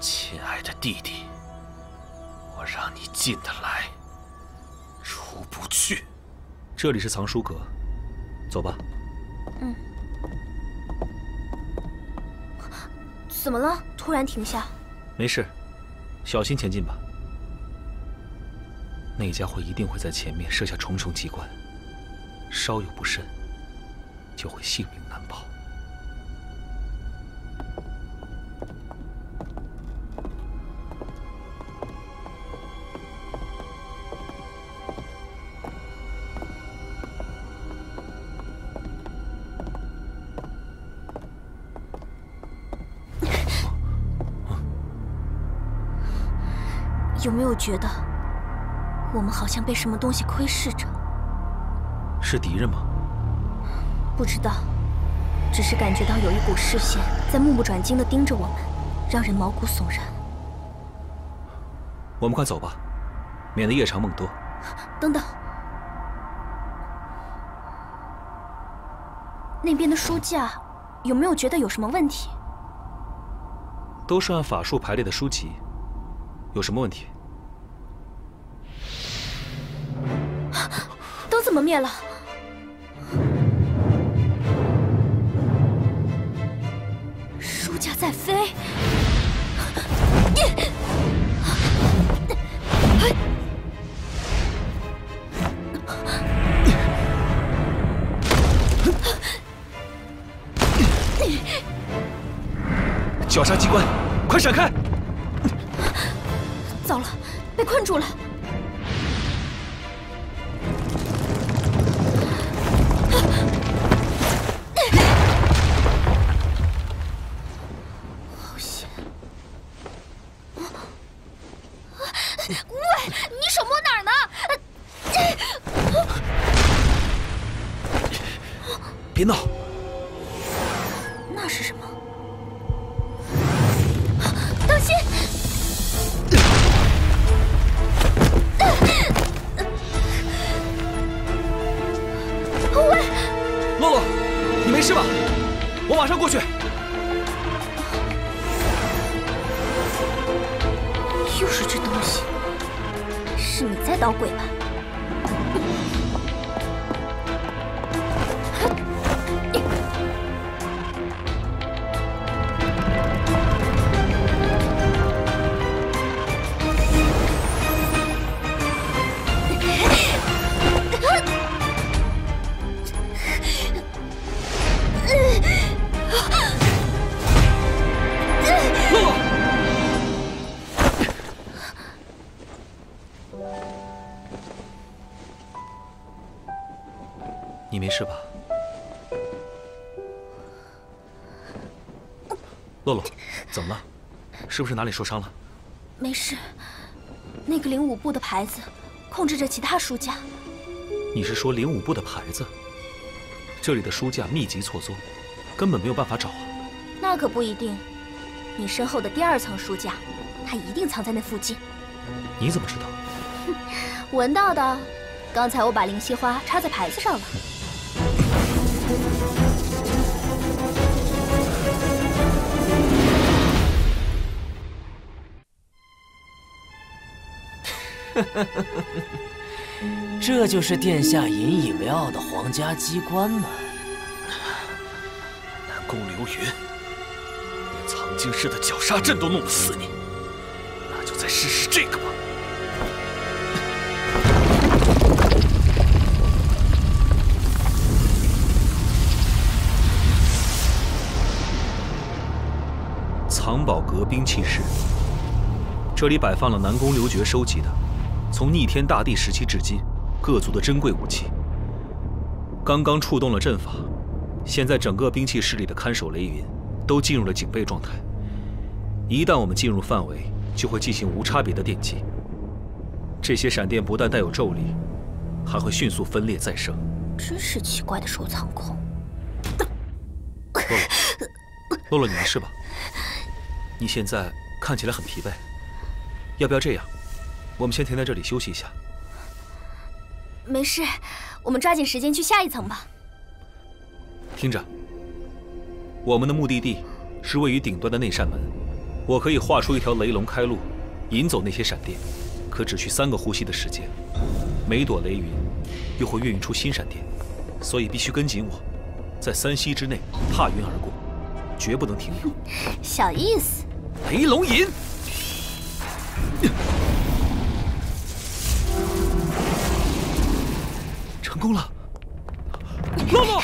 亲爱的弟弟，我让你进得来，出不去。这里是藏书阁，走吧。嗯。怎么了？突然停下？没事，小心前进吧。那家伙一定会在前面设下重重机关，稍有不慎，就会性命觉得，我们好像被什么东西窥视着？是敌人吗？不知道，只是感觉到有一股视线在目不转睛地盯着我们，让人毛骨悚然。我们快走吧，免得夜长梦多。等等，那边的书架有没有觉得有什么问题？都是按法术排列的书籍。有什么问题？么灭了？书架在飞。绞杀机关，快闪开！糟了，被困住了。是不是哪里受伤了？没事，那个零五部的牌子控制着其他书架。你是说零五部的牌子？这里的书架密集错综，根本没有办法找啊！那可不一定，你身后的第二层书架，它一定藏在那附近。你怎么知道？闻到的，刚才我把灵犀花插在牌子上了。这就是殿下引以为傲的皇家机关吗？南宫流云，连藏经室的绞杀阵都弄不死你，那就再试试这个吧。藏宝阁兵器室，这里摆放了南宫刘爵收集的，从逆天大帝时期至今各族的珍贵武器。刚刚触动了阵法，现在整个兵器室里的看守雷云都进入了警备状态。一旦我们进入范围，就会进行无差别的电击。这些闪电不但带有咒力，还会迅速分裂再生。真是奇怪的收藏控。洛洛，你没事吧？你现在看起来很疲惫，要不要这样？我们先停在这里休息一下。没事，我们抓紧时间去下一层吧。听着，我们的目的地是位于顶端的那扇门。我可以画出一条雷龙开路，引走那些闪电，可只需三个呼吸的时间。每朵雷云又会孕育出新闪电，所以必须跟紧我，在三息之内踏云而过，绝不能停留。小意思。雷龙引。成功了，洛洛！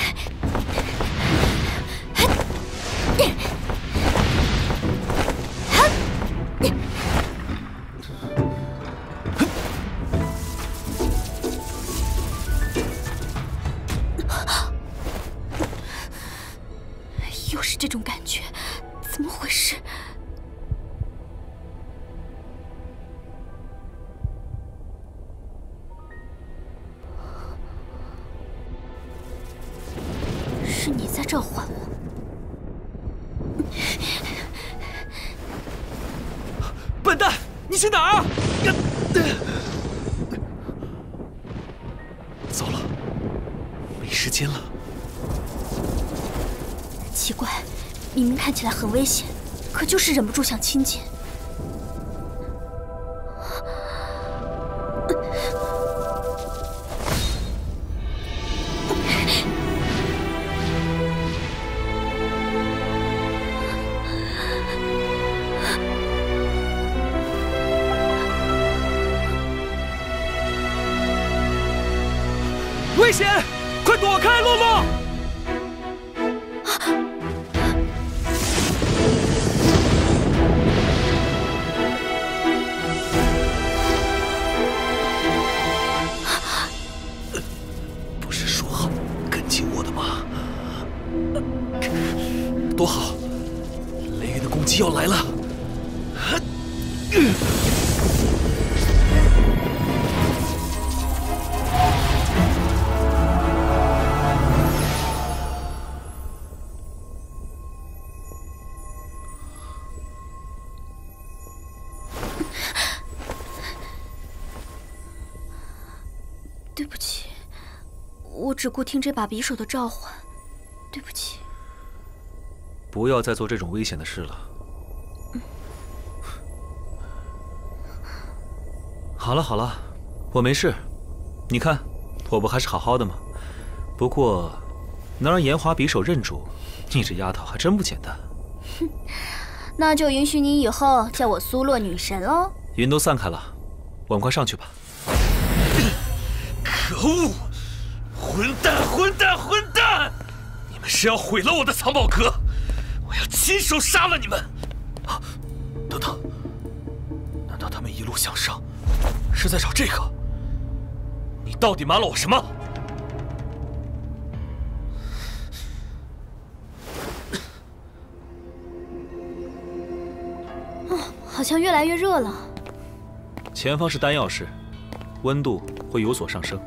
看起来很危险，可就是忍不住想亲近。只顾听这把匕首的召唤。对不起。不要再做这种危险的事了。好了好了，我没事。你看，我不还是好好的吗？不过，能让炎华匕首认主，你这丫头还真不简单。哼，那就允许你以后叫我苏洛女神喽。云都散开了，我们快上去吧。可恶！混蛋！混蛋！混蛋！你们是要毁了我的藏宝阁！我要亲手杀了你们！啊，等等，难道他们一路向上，是在找这个？你到底瞒了我什么？哦，好像越来越热了。前方是丹药室，温度会有所上升。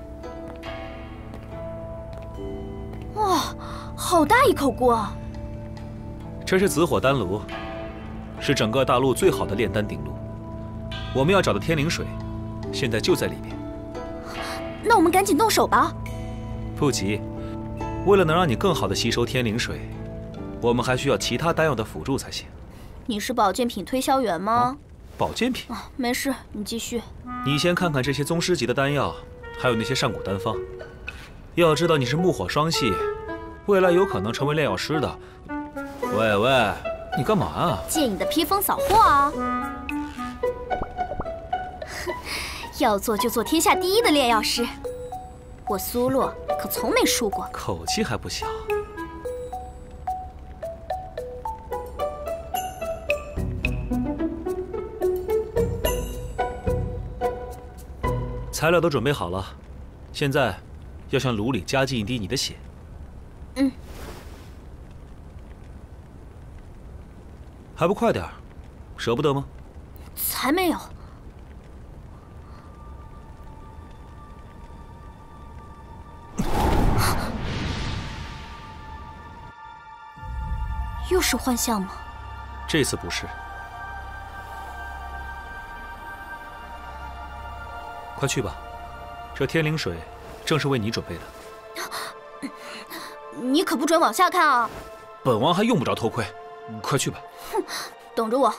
好大一口锅！这是紫火丹炉，是整个大陆最好的炼丹鼎炉。我们要找的天灵水，现在就在里面。那我们赶紧动手吧。不急，为了能让你更好的吸收天灵水，我们还需要其他丹药的辅助才行。你是保健品推销员吗？保健品？啊，没事，你继续。你先看看这些宗师级的丹药，还有那些上古丹方。要知道你是木火双系，未来有可能成为炼药师的。喂喂，你干嘛啊？借你的披风扫货啊！要做就做天下第一的炼药师，我苏洛可从没输过。口气还不小。材料都准备好了，现在要向炉里加进一滴你的血。嗯。还不快点儿，舍不得吗？才没有。又是幻象吗？这次不是。快去吧，这天灵水正是为你准备的。你可不准往下看啊！本王还用不着偷窥，快去吧。哼，等着我。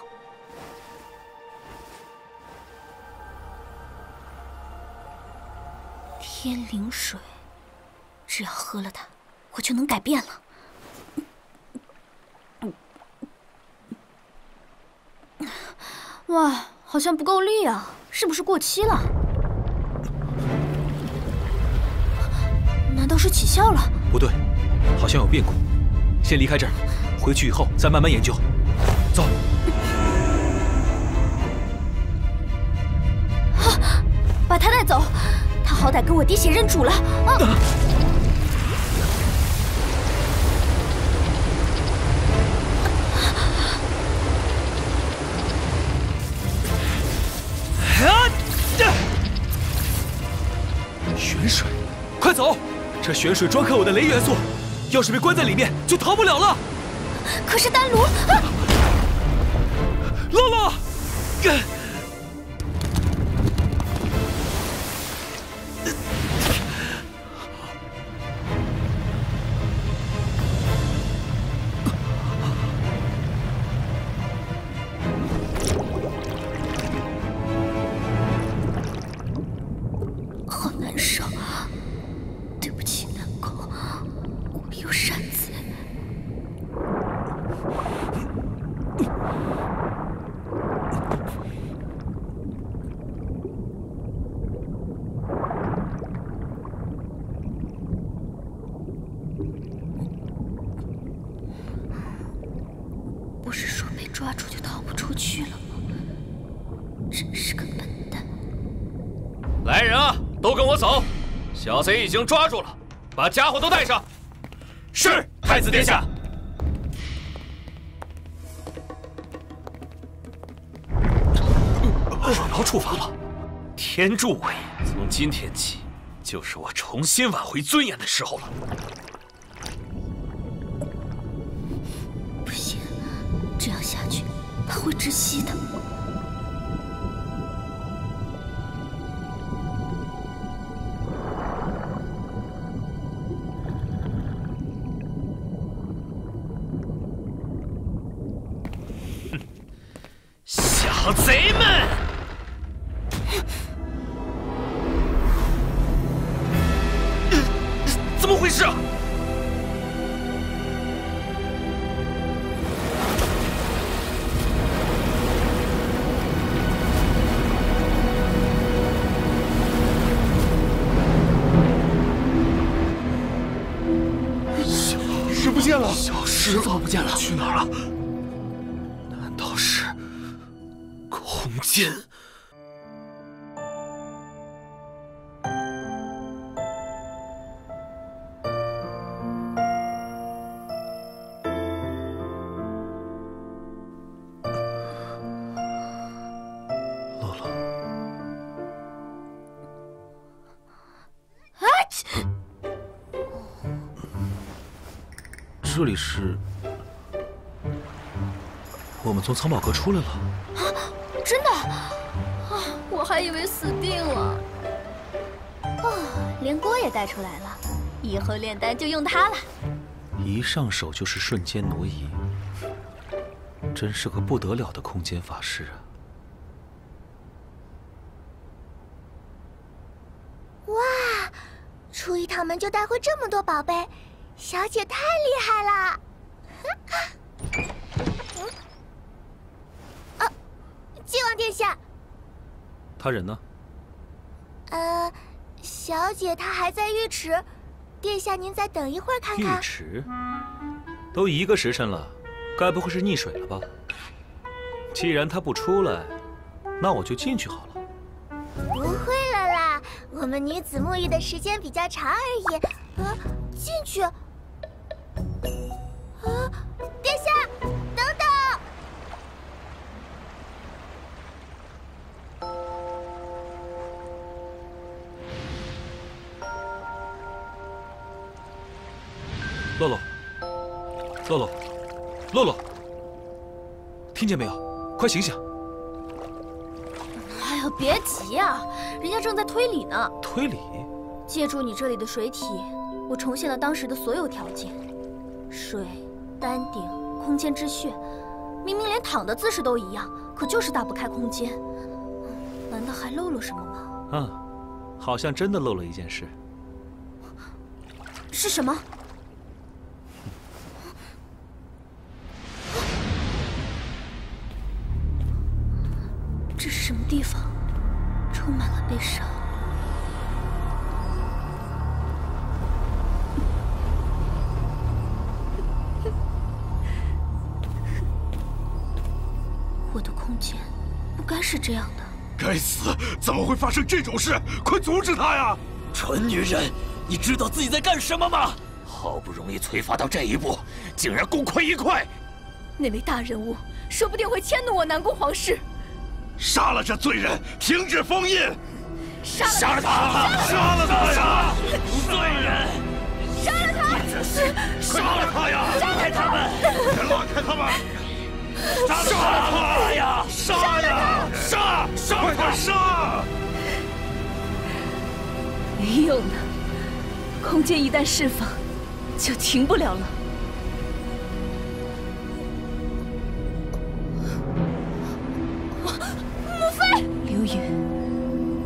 天灵水，只要喝了它，我就能改变了。哇，好像不够力啊，是不是过期了？难道是起效了？不对，好像有变故。先离开这儿，回去以后再慢慢研究。走。啊！把他带走，他好歹跟我滴血认主了。啊！啊玄水，快走！这玄水专克我的雷元素，要是被关在里面，就逃不了了。可是丹炉，啊、洛洛，贼已经抓住了，把家伙都带上。是，太子殿下。若瑶触发了，天助我也！从今天起，就是我重新挽回尊严的时候了。消失了？怎么不见了？去哪儿了？难道是空间？是，我们从藏宝阁出来了。啊真的啊！我还以为死定了。哦，连锅也带出来了，以后炼丹就用它了。一上手就是瞬间挪移，真是个不得了的空间法师啊！哇，出一趟门就带回这么多宝贝，小姐太厉害了！嗯，啊，晋王殿下，他人呢？呃，小姐她还在浴池，殿下您再等一会儿看看。浴池？都一个时辰了，该不会是溺水了吧？既然她不出来，那我就进去好了。不会了啦，我们女子沐浴的时间比较长而已。啊，进去。啊，殿下，等等。洛洛，洛洛，洛洛，听见没有？快醒醒！哎呦，别急呀，人家正在推理呢。推理？借助你这里的水体，我重现了当时的所有条件：水、丹顶、空间之穴。明明连躺的姿势都一样，可就是打不开空间。难道还漏了什么吗？嗯，好像真的漏了一件事。是什么？这是什么地方？充满了悲伤。空间不该是这样的。该死！怎么会发生这种事？快阻止他呀！蠢女人，你知道自己在干什么吗？好不容易催发到这一步，竟然功亏一篑！那位大人物说不定会迁怒我南宫皇室。杀了这罪人，停止封印！杀了他！杀了他呀！罪人！杀了他！杀了他呀！放开他们！拉开他们！杀了他呀！杀呀！杀！杀！快杀！没用的，空间一旦释放，就停不了了。莫非？流云，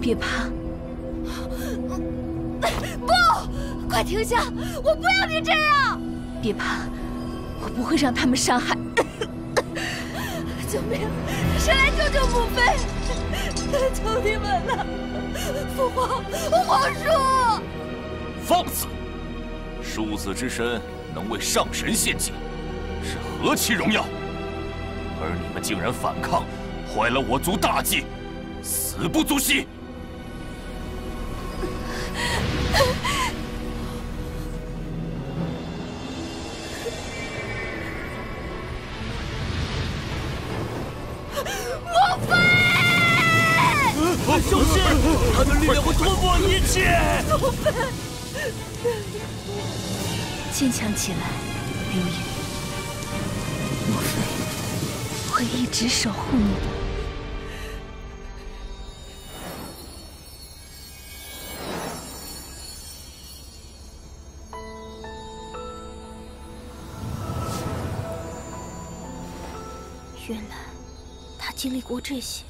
别怕。不！快停下！我不要你这样！别怕，我不会让他们伤害。救命！谁来救救母妃？求你们了！父皇，皇叔！放肆！庶子之身能为上神献祭，是何其荣耀！而你们竟然反抗，坏了我族大计，死不足惜！吞没一切。莫非？坚强起来，流云。莫非会一直守护你的？原来他经历过这些。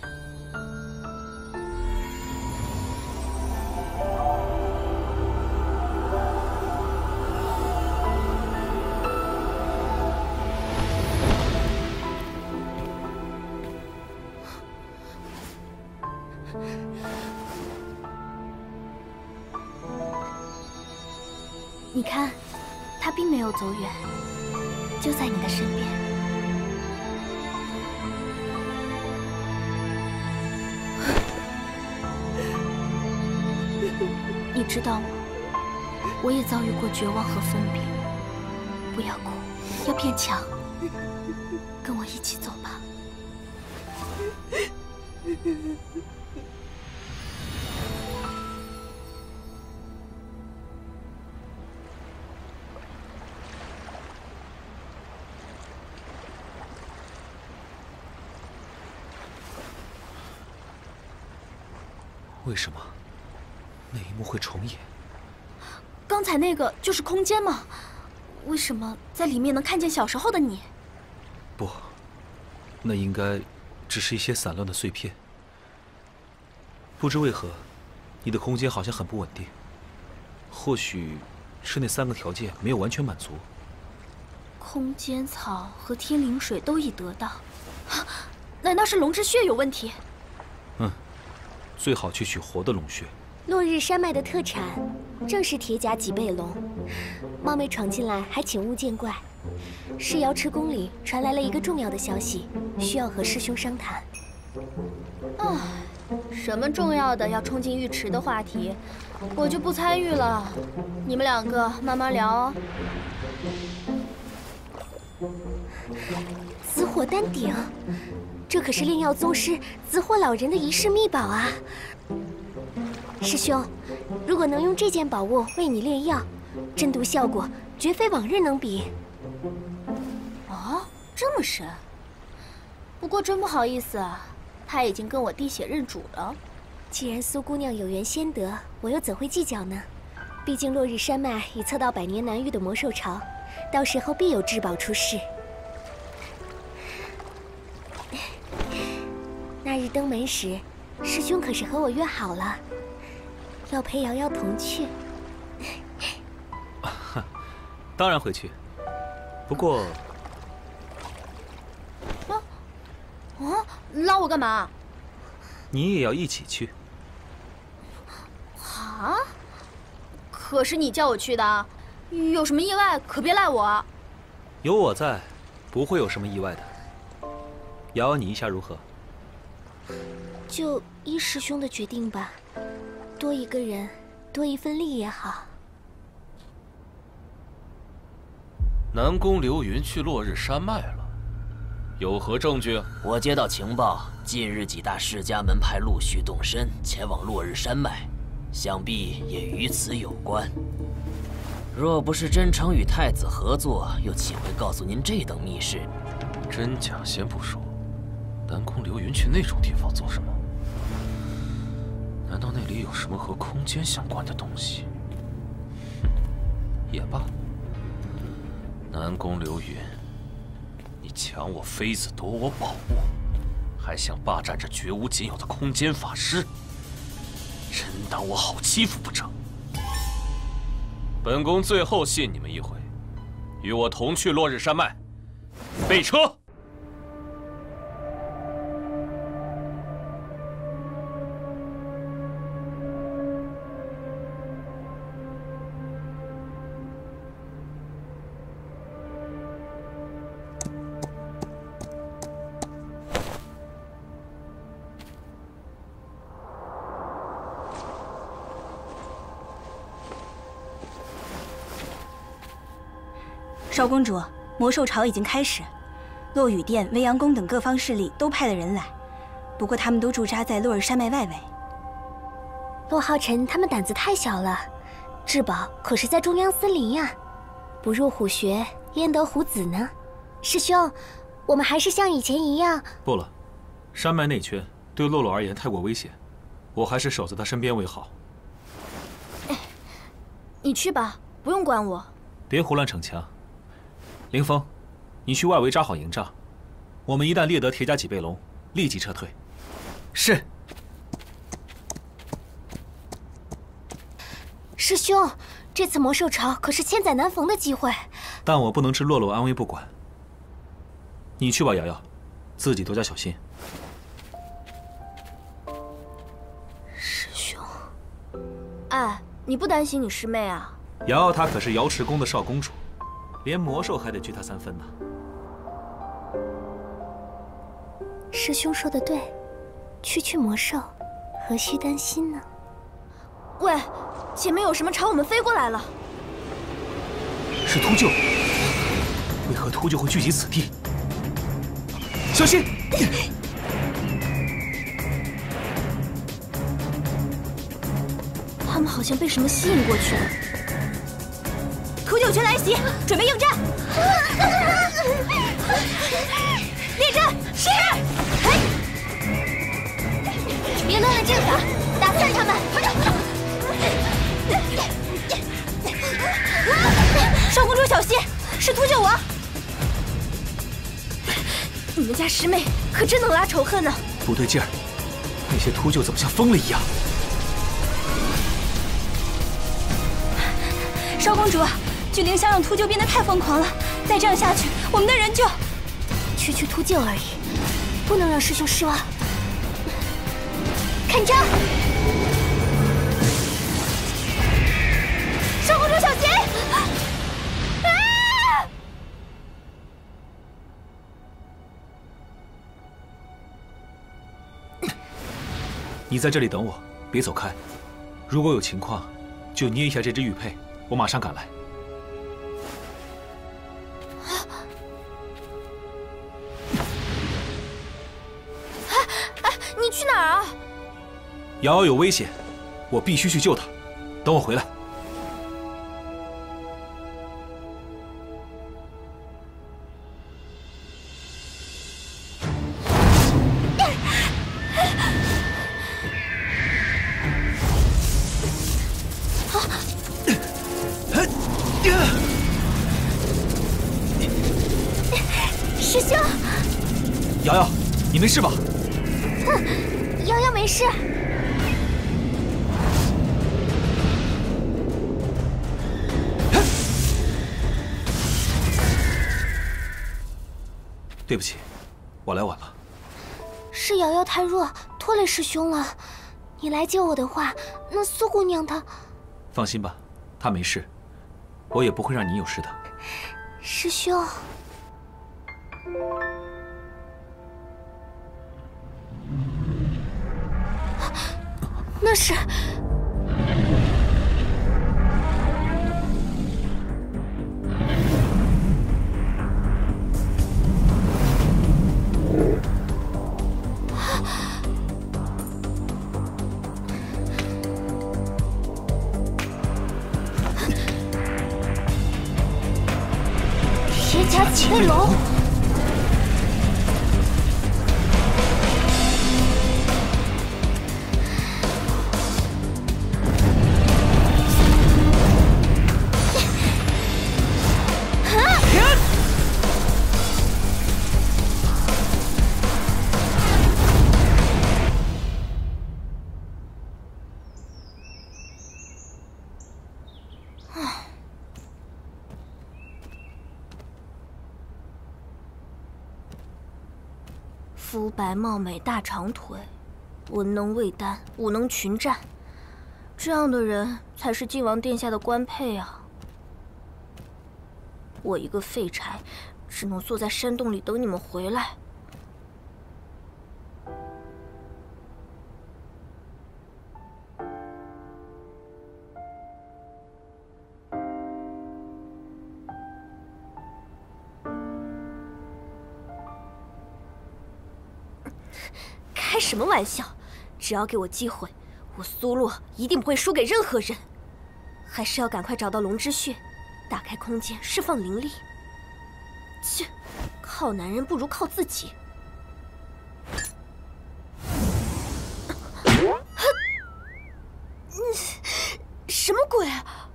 绝望和分别。不要哭，要变强。跟我一起走吧。为什么那一幕会重演？刚才那个就是空间吗？为什么在里面能看见小时候的你？不，那应该只是一些散乱的碎片。不知为何，你的空间好像很不稳定。或许是那三个条件没有完全满足。空间草和天灵水都已得到，啊难道是龙之血有问题？嗯，最好去取活的龙血。落日山脉的特产正是铁甲脊背龙，冒昧闯进来，还请勿见怪。是瑶池宫里传来了一个重要的消息，需要和师兄商谈。啊，什么重要的要冲进浴池的话题，我就不参与了。你们两个慢慢聊哦。紫火丹鼎，这可是炼药宗师紫火老人的一世秘宝啊！师兄，如果能用这件宝物为你炼药，真毒效果绝非往日能比。哦，这么神。不过真不好意思啊，他已经跟我滴血认主了。既然苏姑娘有缘先得，我又怎会计较呢？毕竟落日山脉已测到百年难遇的魔兽潮，到时候必有至宝出世。那日登门时，师兄可是和我约好了，要陪瑶瑶同去。当然会去，不过啊，拉我干嘛？你也要一起去。啊？可是你叫我去的，有什么意外可别赖我。有我在，不会有什么意外的。瑶瑶，你意下如何？就依师兄的决定吧，多一个人，多一份力也好。南宫流云去落日山脉了，有何证据？我接到情报，近日几大世家门派陆续动身前往落日山脉，想必也与此有关。若不是真诚与太子合作，又岂会告诉您这等密事？真假先不说，南宫流云去那种地方做什么？难道那里有什么和空间相关的东西？也罢。南宫流云，你抢我妃子，夺我宝物，还想霸占这绝无仅有的空间法师，真当我好欺负不成？本宫最后信你们一回，与我同去落日山脉。备车。少公主，魔兽潮已经开始，落雨殿、未央宫等各方势力都派了人来，不过他们都驻扎在洛尔山脉外围。洛浩辰他们胆子太小了，至宝可是在中央森林呀，不入虎穴焉得虎子呢？师兄，我们还是像以前一样。不了，山脉内圈对洛洛而言太过危险，我还是守在他身边为好。你去吧，不用管我。别胡乱逞强。凌风，你去外围扎好营帐，我们一旦猎得铁甲脊背龙，立即撤退。是。师兄，这次魔兽潮可是千载难逢的机会。但我不能置洛洛安危不管。你去吧，瑶瑶，自己多加小心。师兄，哎，你不担心你师妹啊？瑶瑶她可是瑶池宫的少公主，连魔兽还得惧他三分呢。师兄说的对，区区魔兽，何须担心呢？喂，前面有什么朝我们飞过来了？是秃鹫，为何秃鹫会聚集此地？小心！他们好像被什么吸引过去了。秃鹫群来袭，准备应战！列阵，是！别乱了阵法，打散他们！少公主小心，是秃鹫王！你们家师妹可真能拉仇恨呢！不对劲儿，那些秃鹫怎么像疯了一样？少公主，巨灵香让秃鹫变得太疯狂了，再这样下去，我们的人就……区区秃鹫而已，不能让师兄失望。看招！少公主小心！你在这里等我，别走开。如果有情况，就捏一下这只玉佩，我马上赶来。去哪儿啊？瑶瑶有危险，我必须去救她。等我回来。你来救我的话，那苏姑娘她……放心吧，她没事，我也不会让你有事的。师兄，那是……卧龙。白貌美大长腿，文能卫丹，武能群战，这样的人才是晋王殿下的官配啊！我一个废柴，只能坐在山洞里等你们回来。开什么玩笑？只要给我机会，我苏洛一定不会输给任何人。还是要赶快找到龙之穴，打开空间，释放灵力。切，靠男人不如靠自己。什么鬼啊？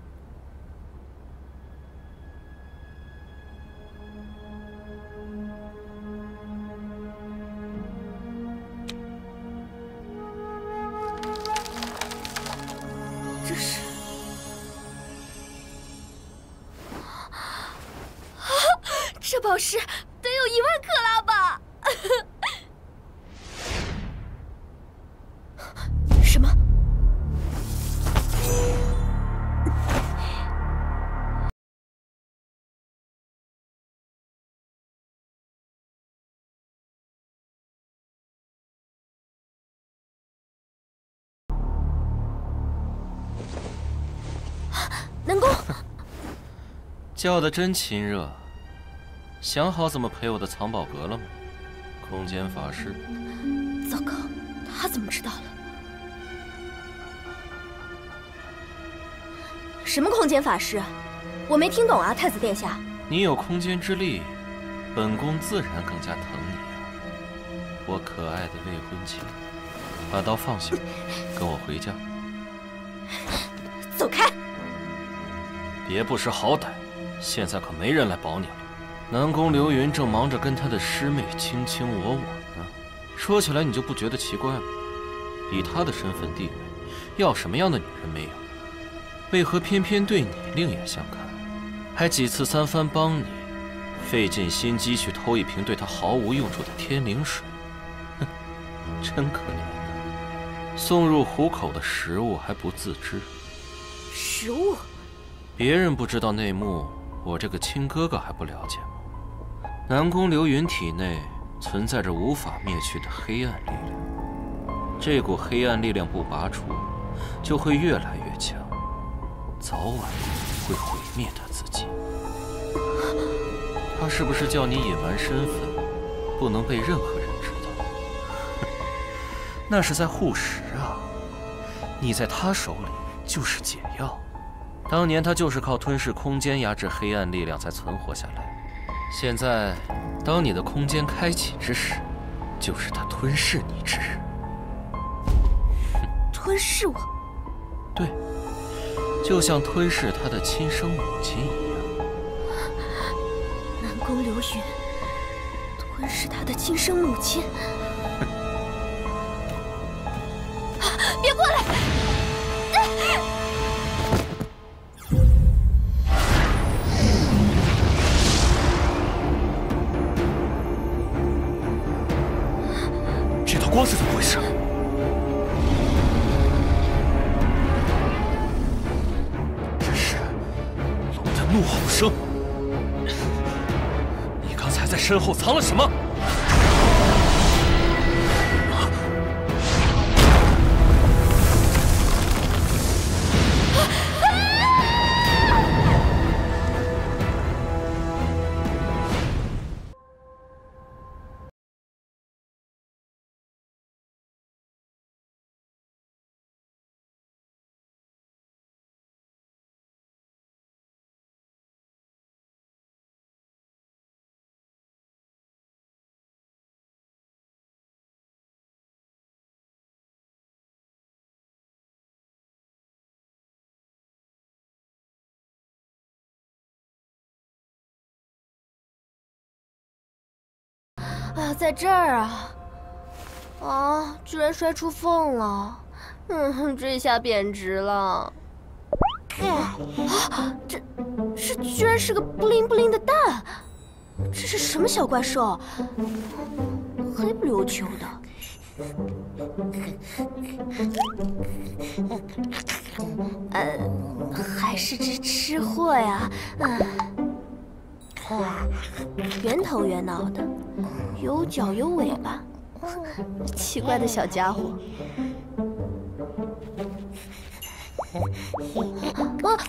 这宝石得有一万克拉吧？什么？南宫，叫的真亲热。想好怎么陪我的藏宝阁了吗？空间法师。糟糕，他怎么知道了？什么空间法师？我没听懂啊，太子殿下。你有空间之力，本宫自然更加疼你啊！我可爱的未婚妻，把刀放下，跟我回家。走开！别不识好歹，现在可没人来保你了。南宫流云正忙着跟他的师妹卿卿我我呢。说起来，你就不觉得奇怪吗？以他的身份地位，要什么样的女人没有？为何偏偏对你另眼相看？还几次三番帮你，费尽心机去偷一瓶对他毫无用处的天灵水。哼，真可怜呐！送入虎口的食物还不自知。食物？别人不知道内幕，我这个亲哥哥还不了解吗？南宫流云体内存在着无法灭去的黑暗力量，这股黑暗力量不拔除，就会越来越强，早晚会毁灭他自己。他是不是叫你隐瞒身份，不能被任何人知道？那是在护食啊！你在他手里就是解药。当年他就是靠吞噬空间压制黑暗力量才存活下来。现在，当你的空间开启之时，就是他吞噬你之日。吞噬我？对，就像吞噬他的亲生母亲一样。南宫流云吞噬他的亲生母亲？光是怎么回事？这是龙的怒吼声！你刚才在身后藏了什么？在这儿啊！啊，居然摔出缝了！嗯，这下贬值了。啊，这这居然是个布灵布灵的蛋！这是什么小怪兽？黑不溜秋的。呃，还是只吃货呀。嗯。圆头圆脑的，有脚有尾巴，奇怪的小家伙。我！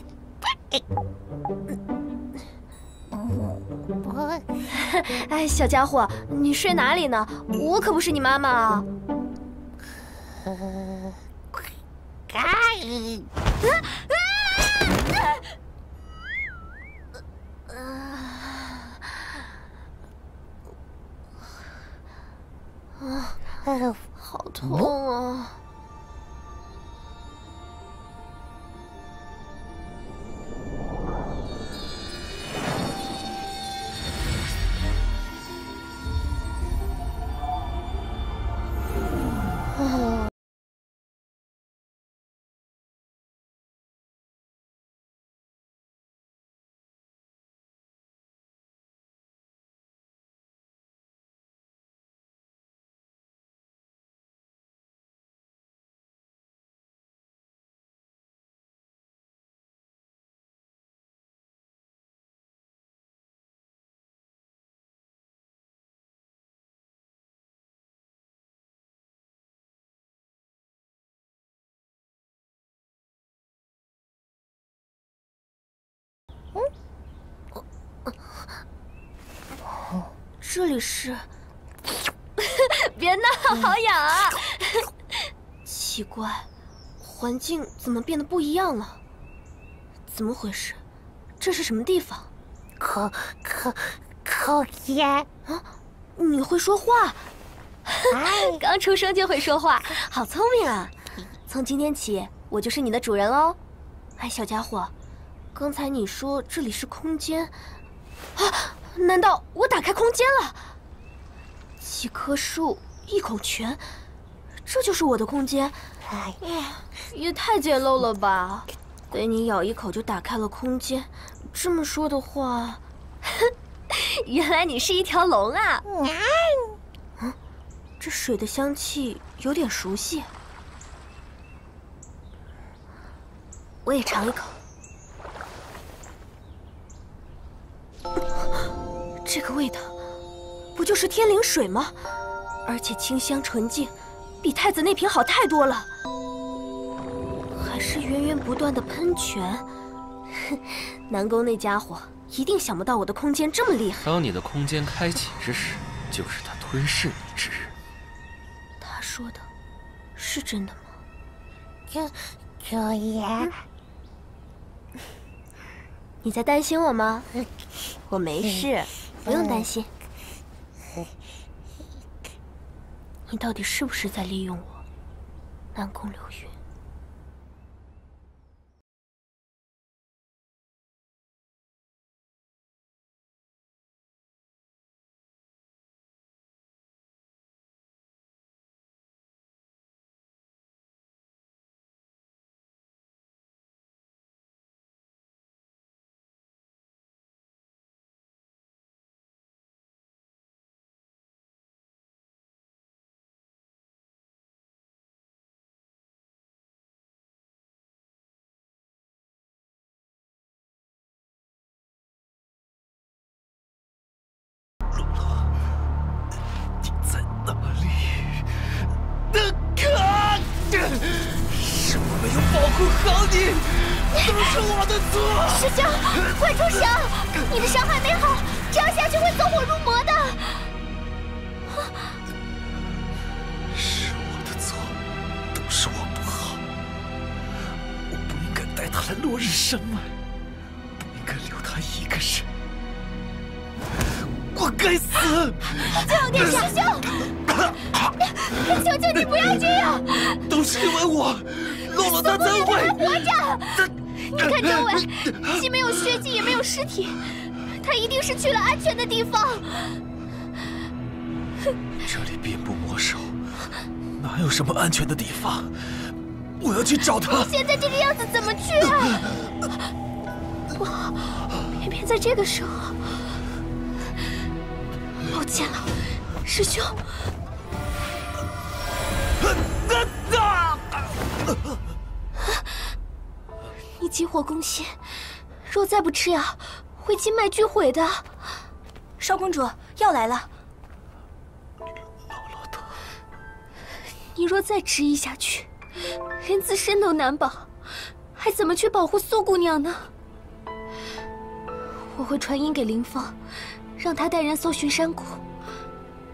哎，小家伙，你睡哪里呢？我可不是你妈妈啊！啊，啊哎呦好痛啊。这里是，别闹，好痒啊！奇怪，环境怎么变得不一样了？怎么回事？这是什么地方？空空空间啊！你会说话？刚出生就会说话，好聪明啊！从今天起，我就是你的主人喽。哎，小家伙，刚才你说这里是空间，啊？难道我打开空间了？几棵树，一口泉，这就是我的空间。也太简陋了吧！被你咬一口就打开了空间，这么说的话，原来你是一条龙啊！嗯，这水的香气有点熟悉，我也尝一口。这个味道，不就是天灵水吗？而且清香纯净，比太子那瓶好太多了。还是源源不断的喷泉。哼，南宫那家伙一定想不到我的空间这么厉害。当你的空间开启之时，就是他吞噬你之日。他说的，是真的吗？九九爷，你在担心我吗？我没事。不用担心，你到底是不是在利用我，南宫流云？保护好你，都是我的错。师兄，快住手！你的伤还没好，这样下去会走火入魔的。是我的错，都是我不好。我不应该带他来落日山脉，不应该留他一个人。我该死！救你，师兄！求求你不要这样！都是因为我漏了他才会活着。你看周围，既没有血迹，也没有尸体，他一定是去了安全的地方。这里遍布魔兽，哪有什么安全的地方？我要去找他。你现在这个样子怎么去啊？不好，偏偏在这个时候。抱歉了，师兄。你急火攻心，若再不吃药，会经脉俱毁的。少公主，药来了。你若再执意下去，连自身都难保，还怎么去保护苏姑娘呢？我会传音给林峰，让他带人搜寻山谷。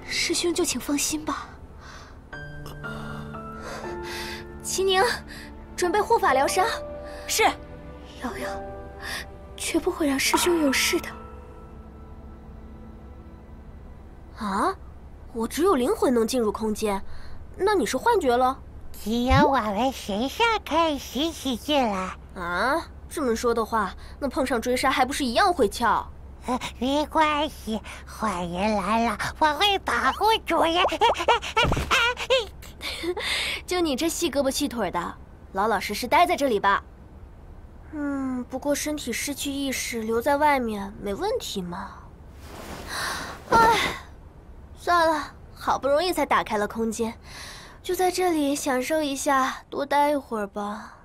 师兄就请放心吧。齐宁，准备护法疗伤。是。瑶瑶，绝不会让师兄有事的。啊，我只有灵魂能进入空间，那你是幻觉了？只有我们神兽可以拾起进来。啊，这么说的话，那碰上追杀还不是一样会翘？没关系，坏人来了，我会保护主人。就你这细胳膊细腿的，老老实实待在这里吧。嗯，不过身体失去意识留在外面没问题嘛？唉，算了，好不容易才打开了空间，就在这里享受一下，多待一会儿吧。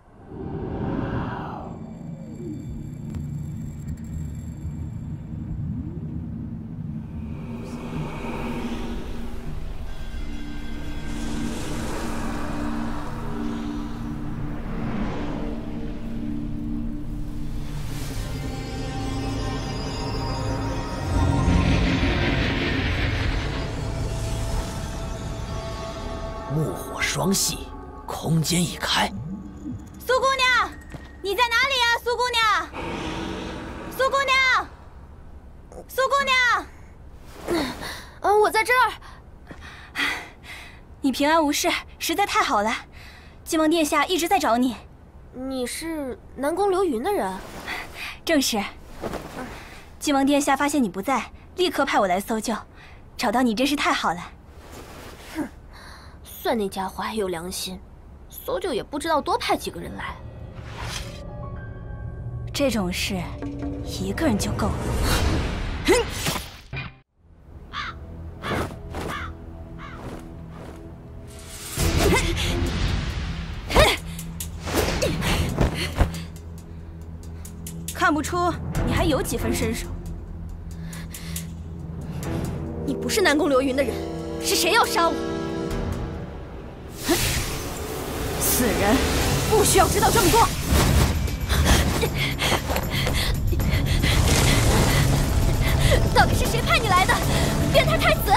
火双系，空间已开。苏姑娘，你在哪里呀？苏姑娘，苏姑娘，苏姑娘，嗯，我在这儿。你平安无事，实在太好了。晋王殿下一直在找你。你是南宫流云的人？正是。晋王殿下发现你不在，立刻派我来搜救，找到你真是太好了。算那家伙还有良心，搜救也不知道多派几个人来。这种事，一个人就够了。哼看不出你还有几分身手。你不是南宫流云的人，是谁要杀我？人不需要知道这么多。到底是谁派你来的？变态太子！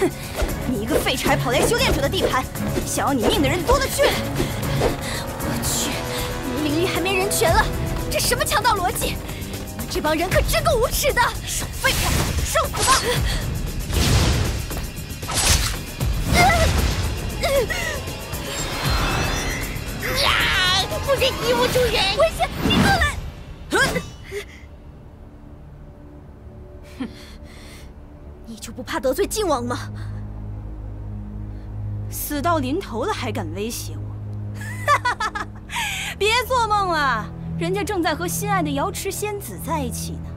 哼，你一个废柴跑来修炼者的地盘，想要你命的人多了去。我去，迷灵力还没人权了，这什么强盗逻辑？你们这帮人可真够无耻的！少废话，受死吧！呀！不准敌我主人！危险！你过来！哼，你就不怕得罪晋王吗？死到临头了还敢威胁我？别做梦了，人家正在和心爱的瑶池仙子在一起呢。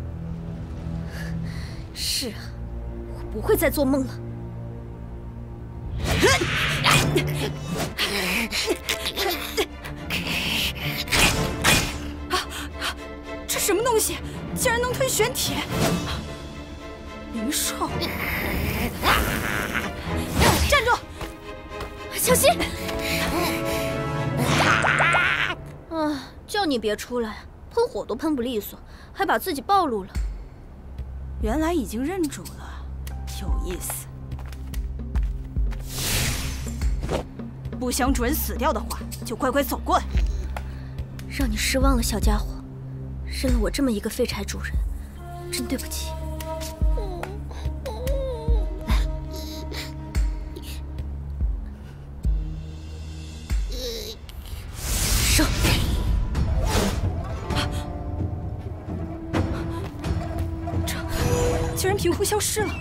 是啊，我不会再做梦了。玄铁？灵兽！站住！小心！啊，叫你别出来，喷火都喷不利索，还把自己暴露了。原来已经认主了，有意思。不想主人死掉的话，就乖乖走过来。让你失望了，小家伙。认了我这么一个废柴主人，真对不起。来，上！这竟然凭空消失了，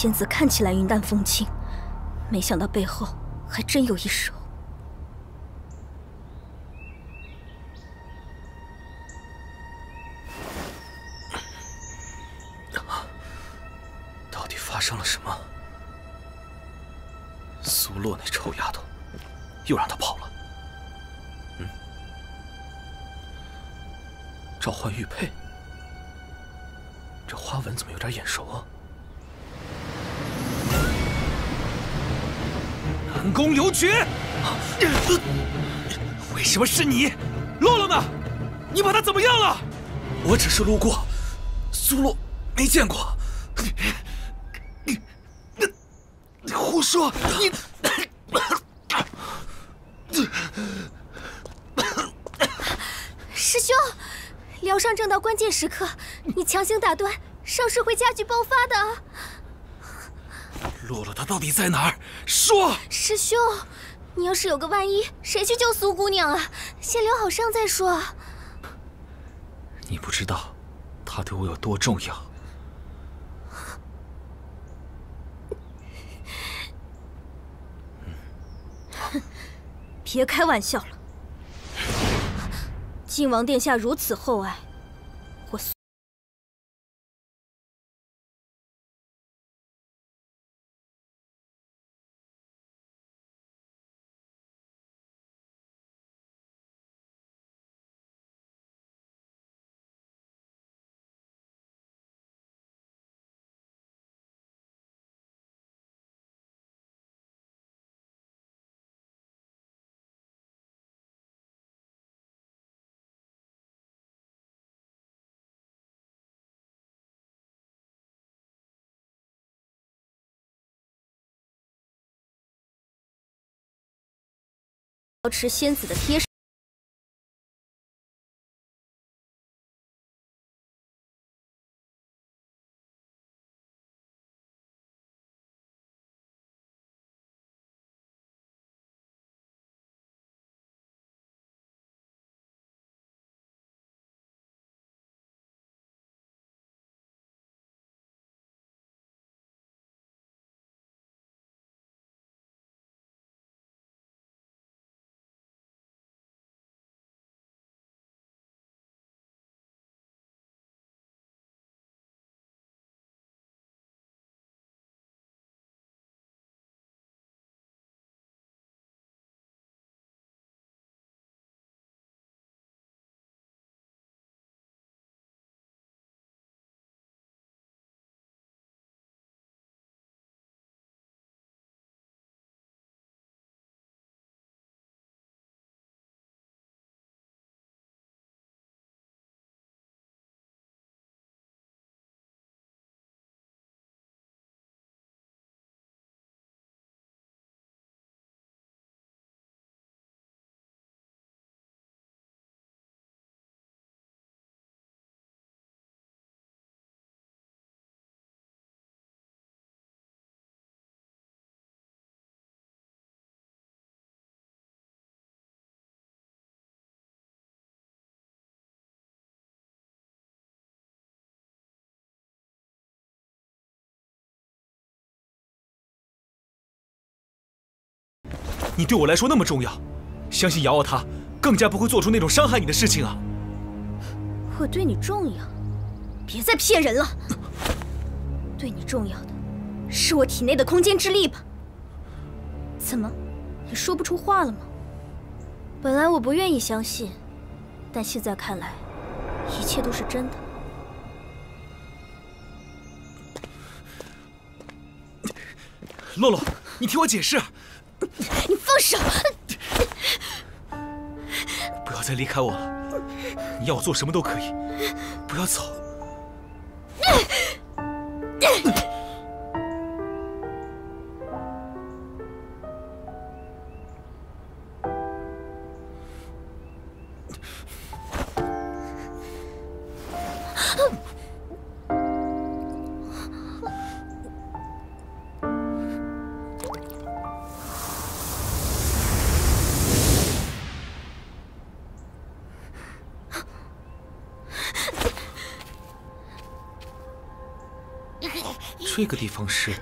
仙子看起来云淡风轻，没想到背后还真有一手。到底发生了什么？苏洛那臭丫头，又让她跑了。嗯，召唤玉佩，这花纹怎么有点眼熟啊？南宫游绝，为什么是你？洛洛呢？你把他怎么样了？我只是路过，苏洛没见过。你你你胡说！你师兄，疗伤正到关键时刻，你强行打断，伤势会加剧爆发的。洛洛她到底在哪儿？说！师兄，你要是有个万一，谁去救苏姑娘啊？先疗好伤再说。你不知道，她对我有多重要。别开玩笑了，靖王殿下如此厚爱瑶池仙子的贴身。你对我来说那么重要，相信瑶瑶她更加不会做出那种伤害你的事情啊！我对你重要，别再骗人了。对你重要的，是我体内的空间之力吧？怎么，你说不出话了吗？本来我不愿意相信，但现在看来，一切都是真的。洛洛，你听我解释。你放手！不要再离开我了，你要我做什么都可以，不要走。这个地方是，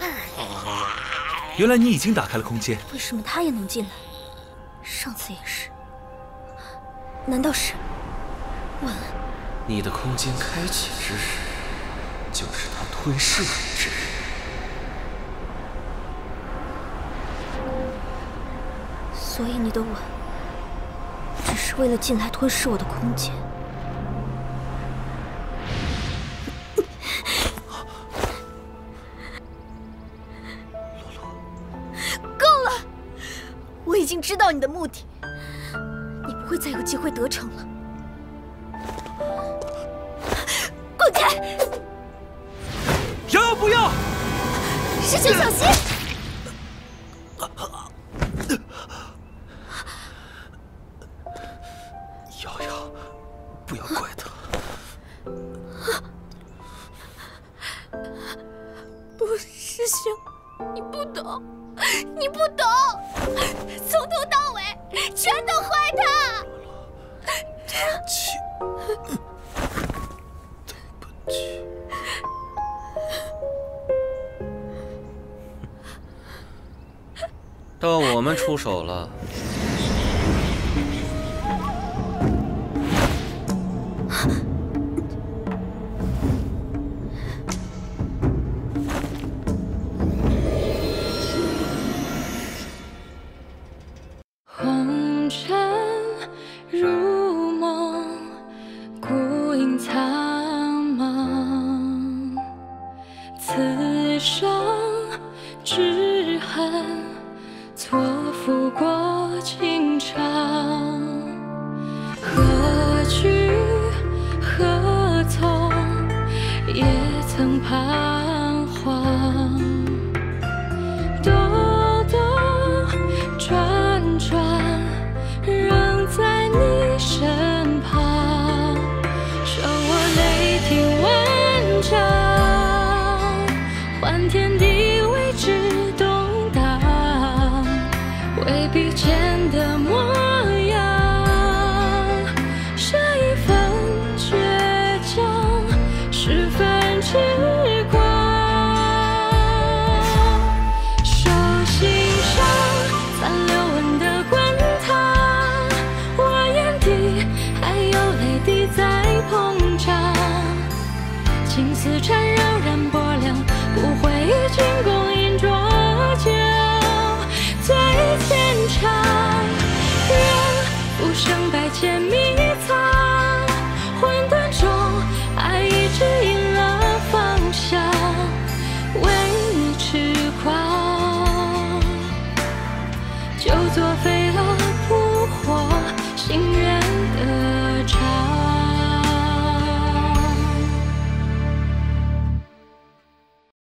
原来你已经打开了空间。为什么他也能进来？上次也是。难道是？吻。你的空间开启之时，就是他吞噬你之时。所以你的吻。只是为了进来吞噬我的空间。知道你的目的你不会再有机会得逞了。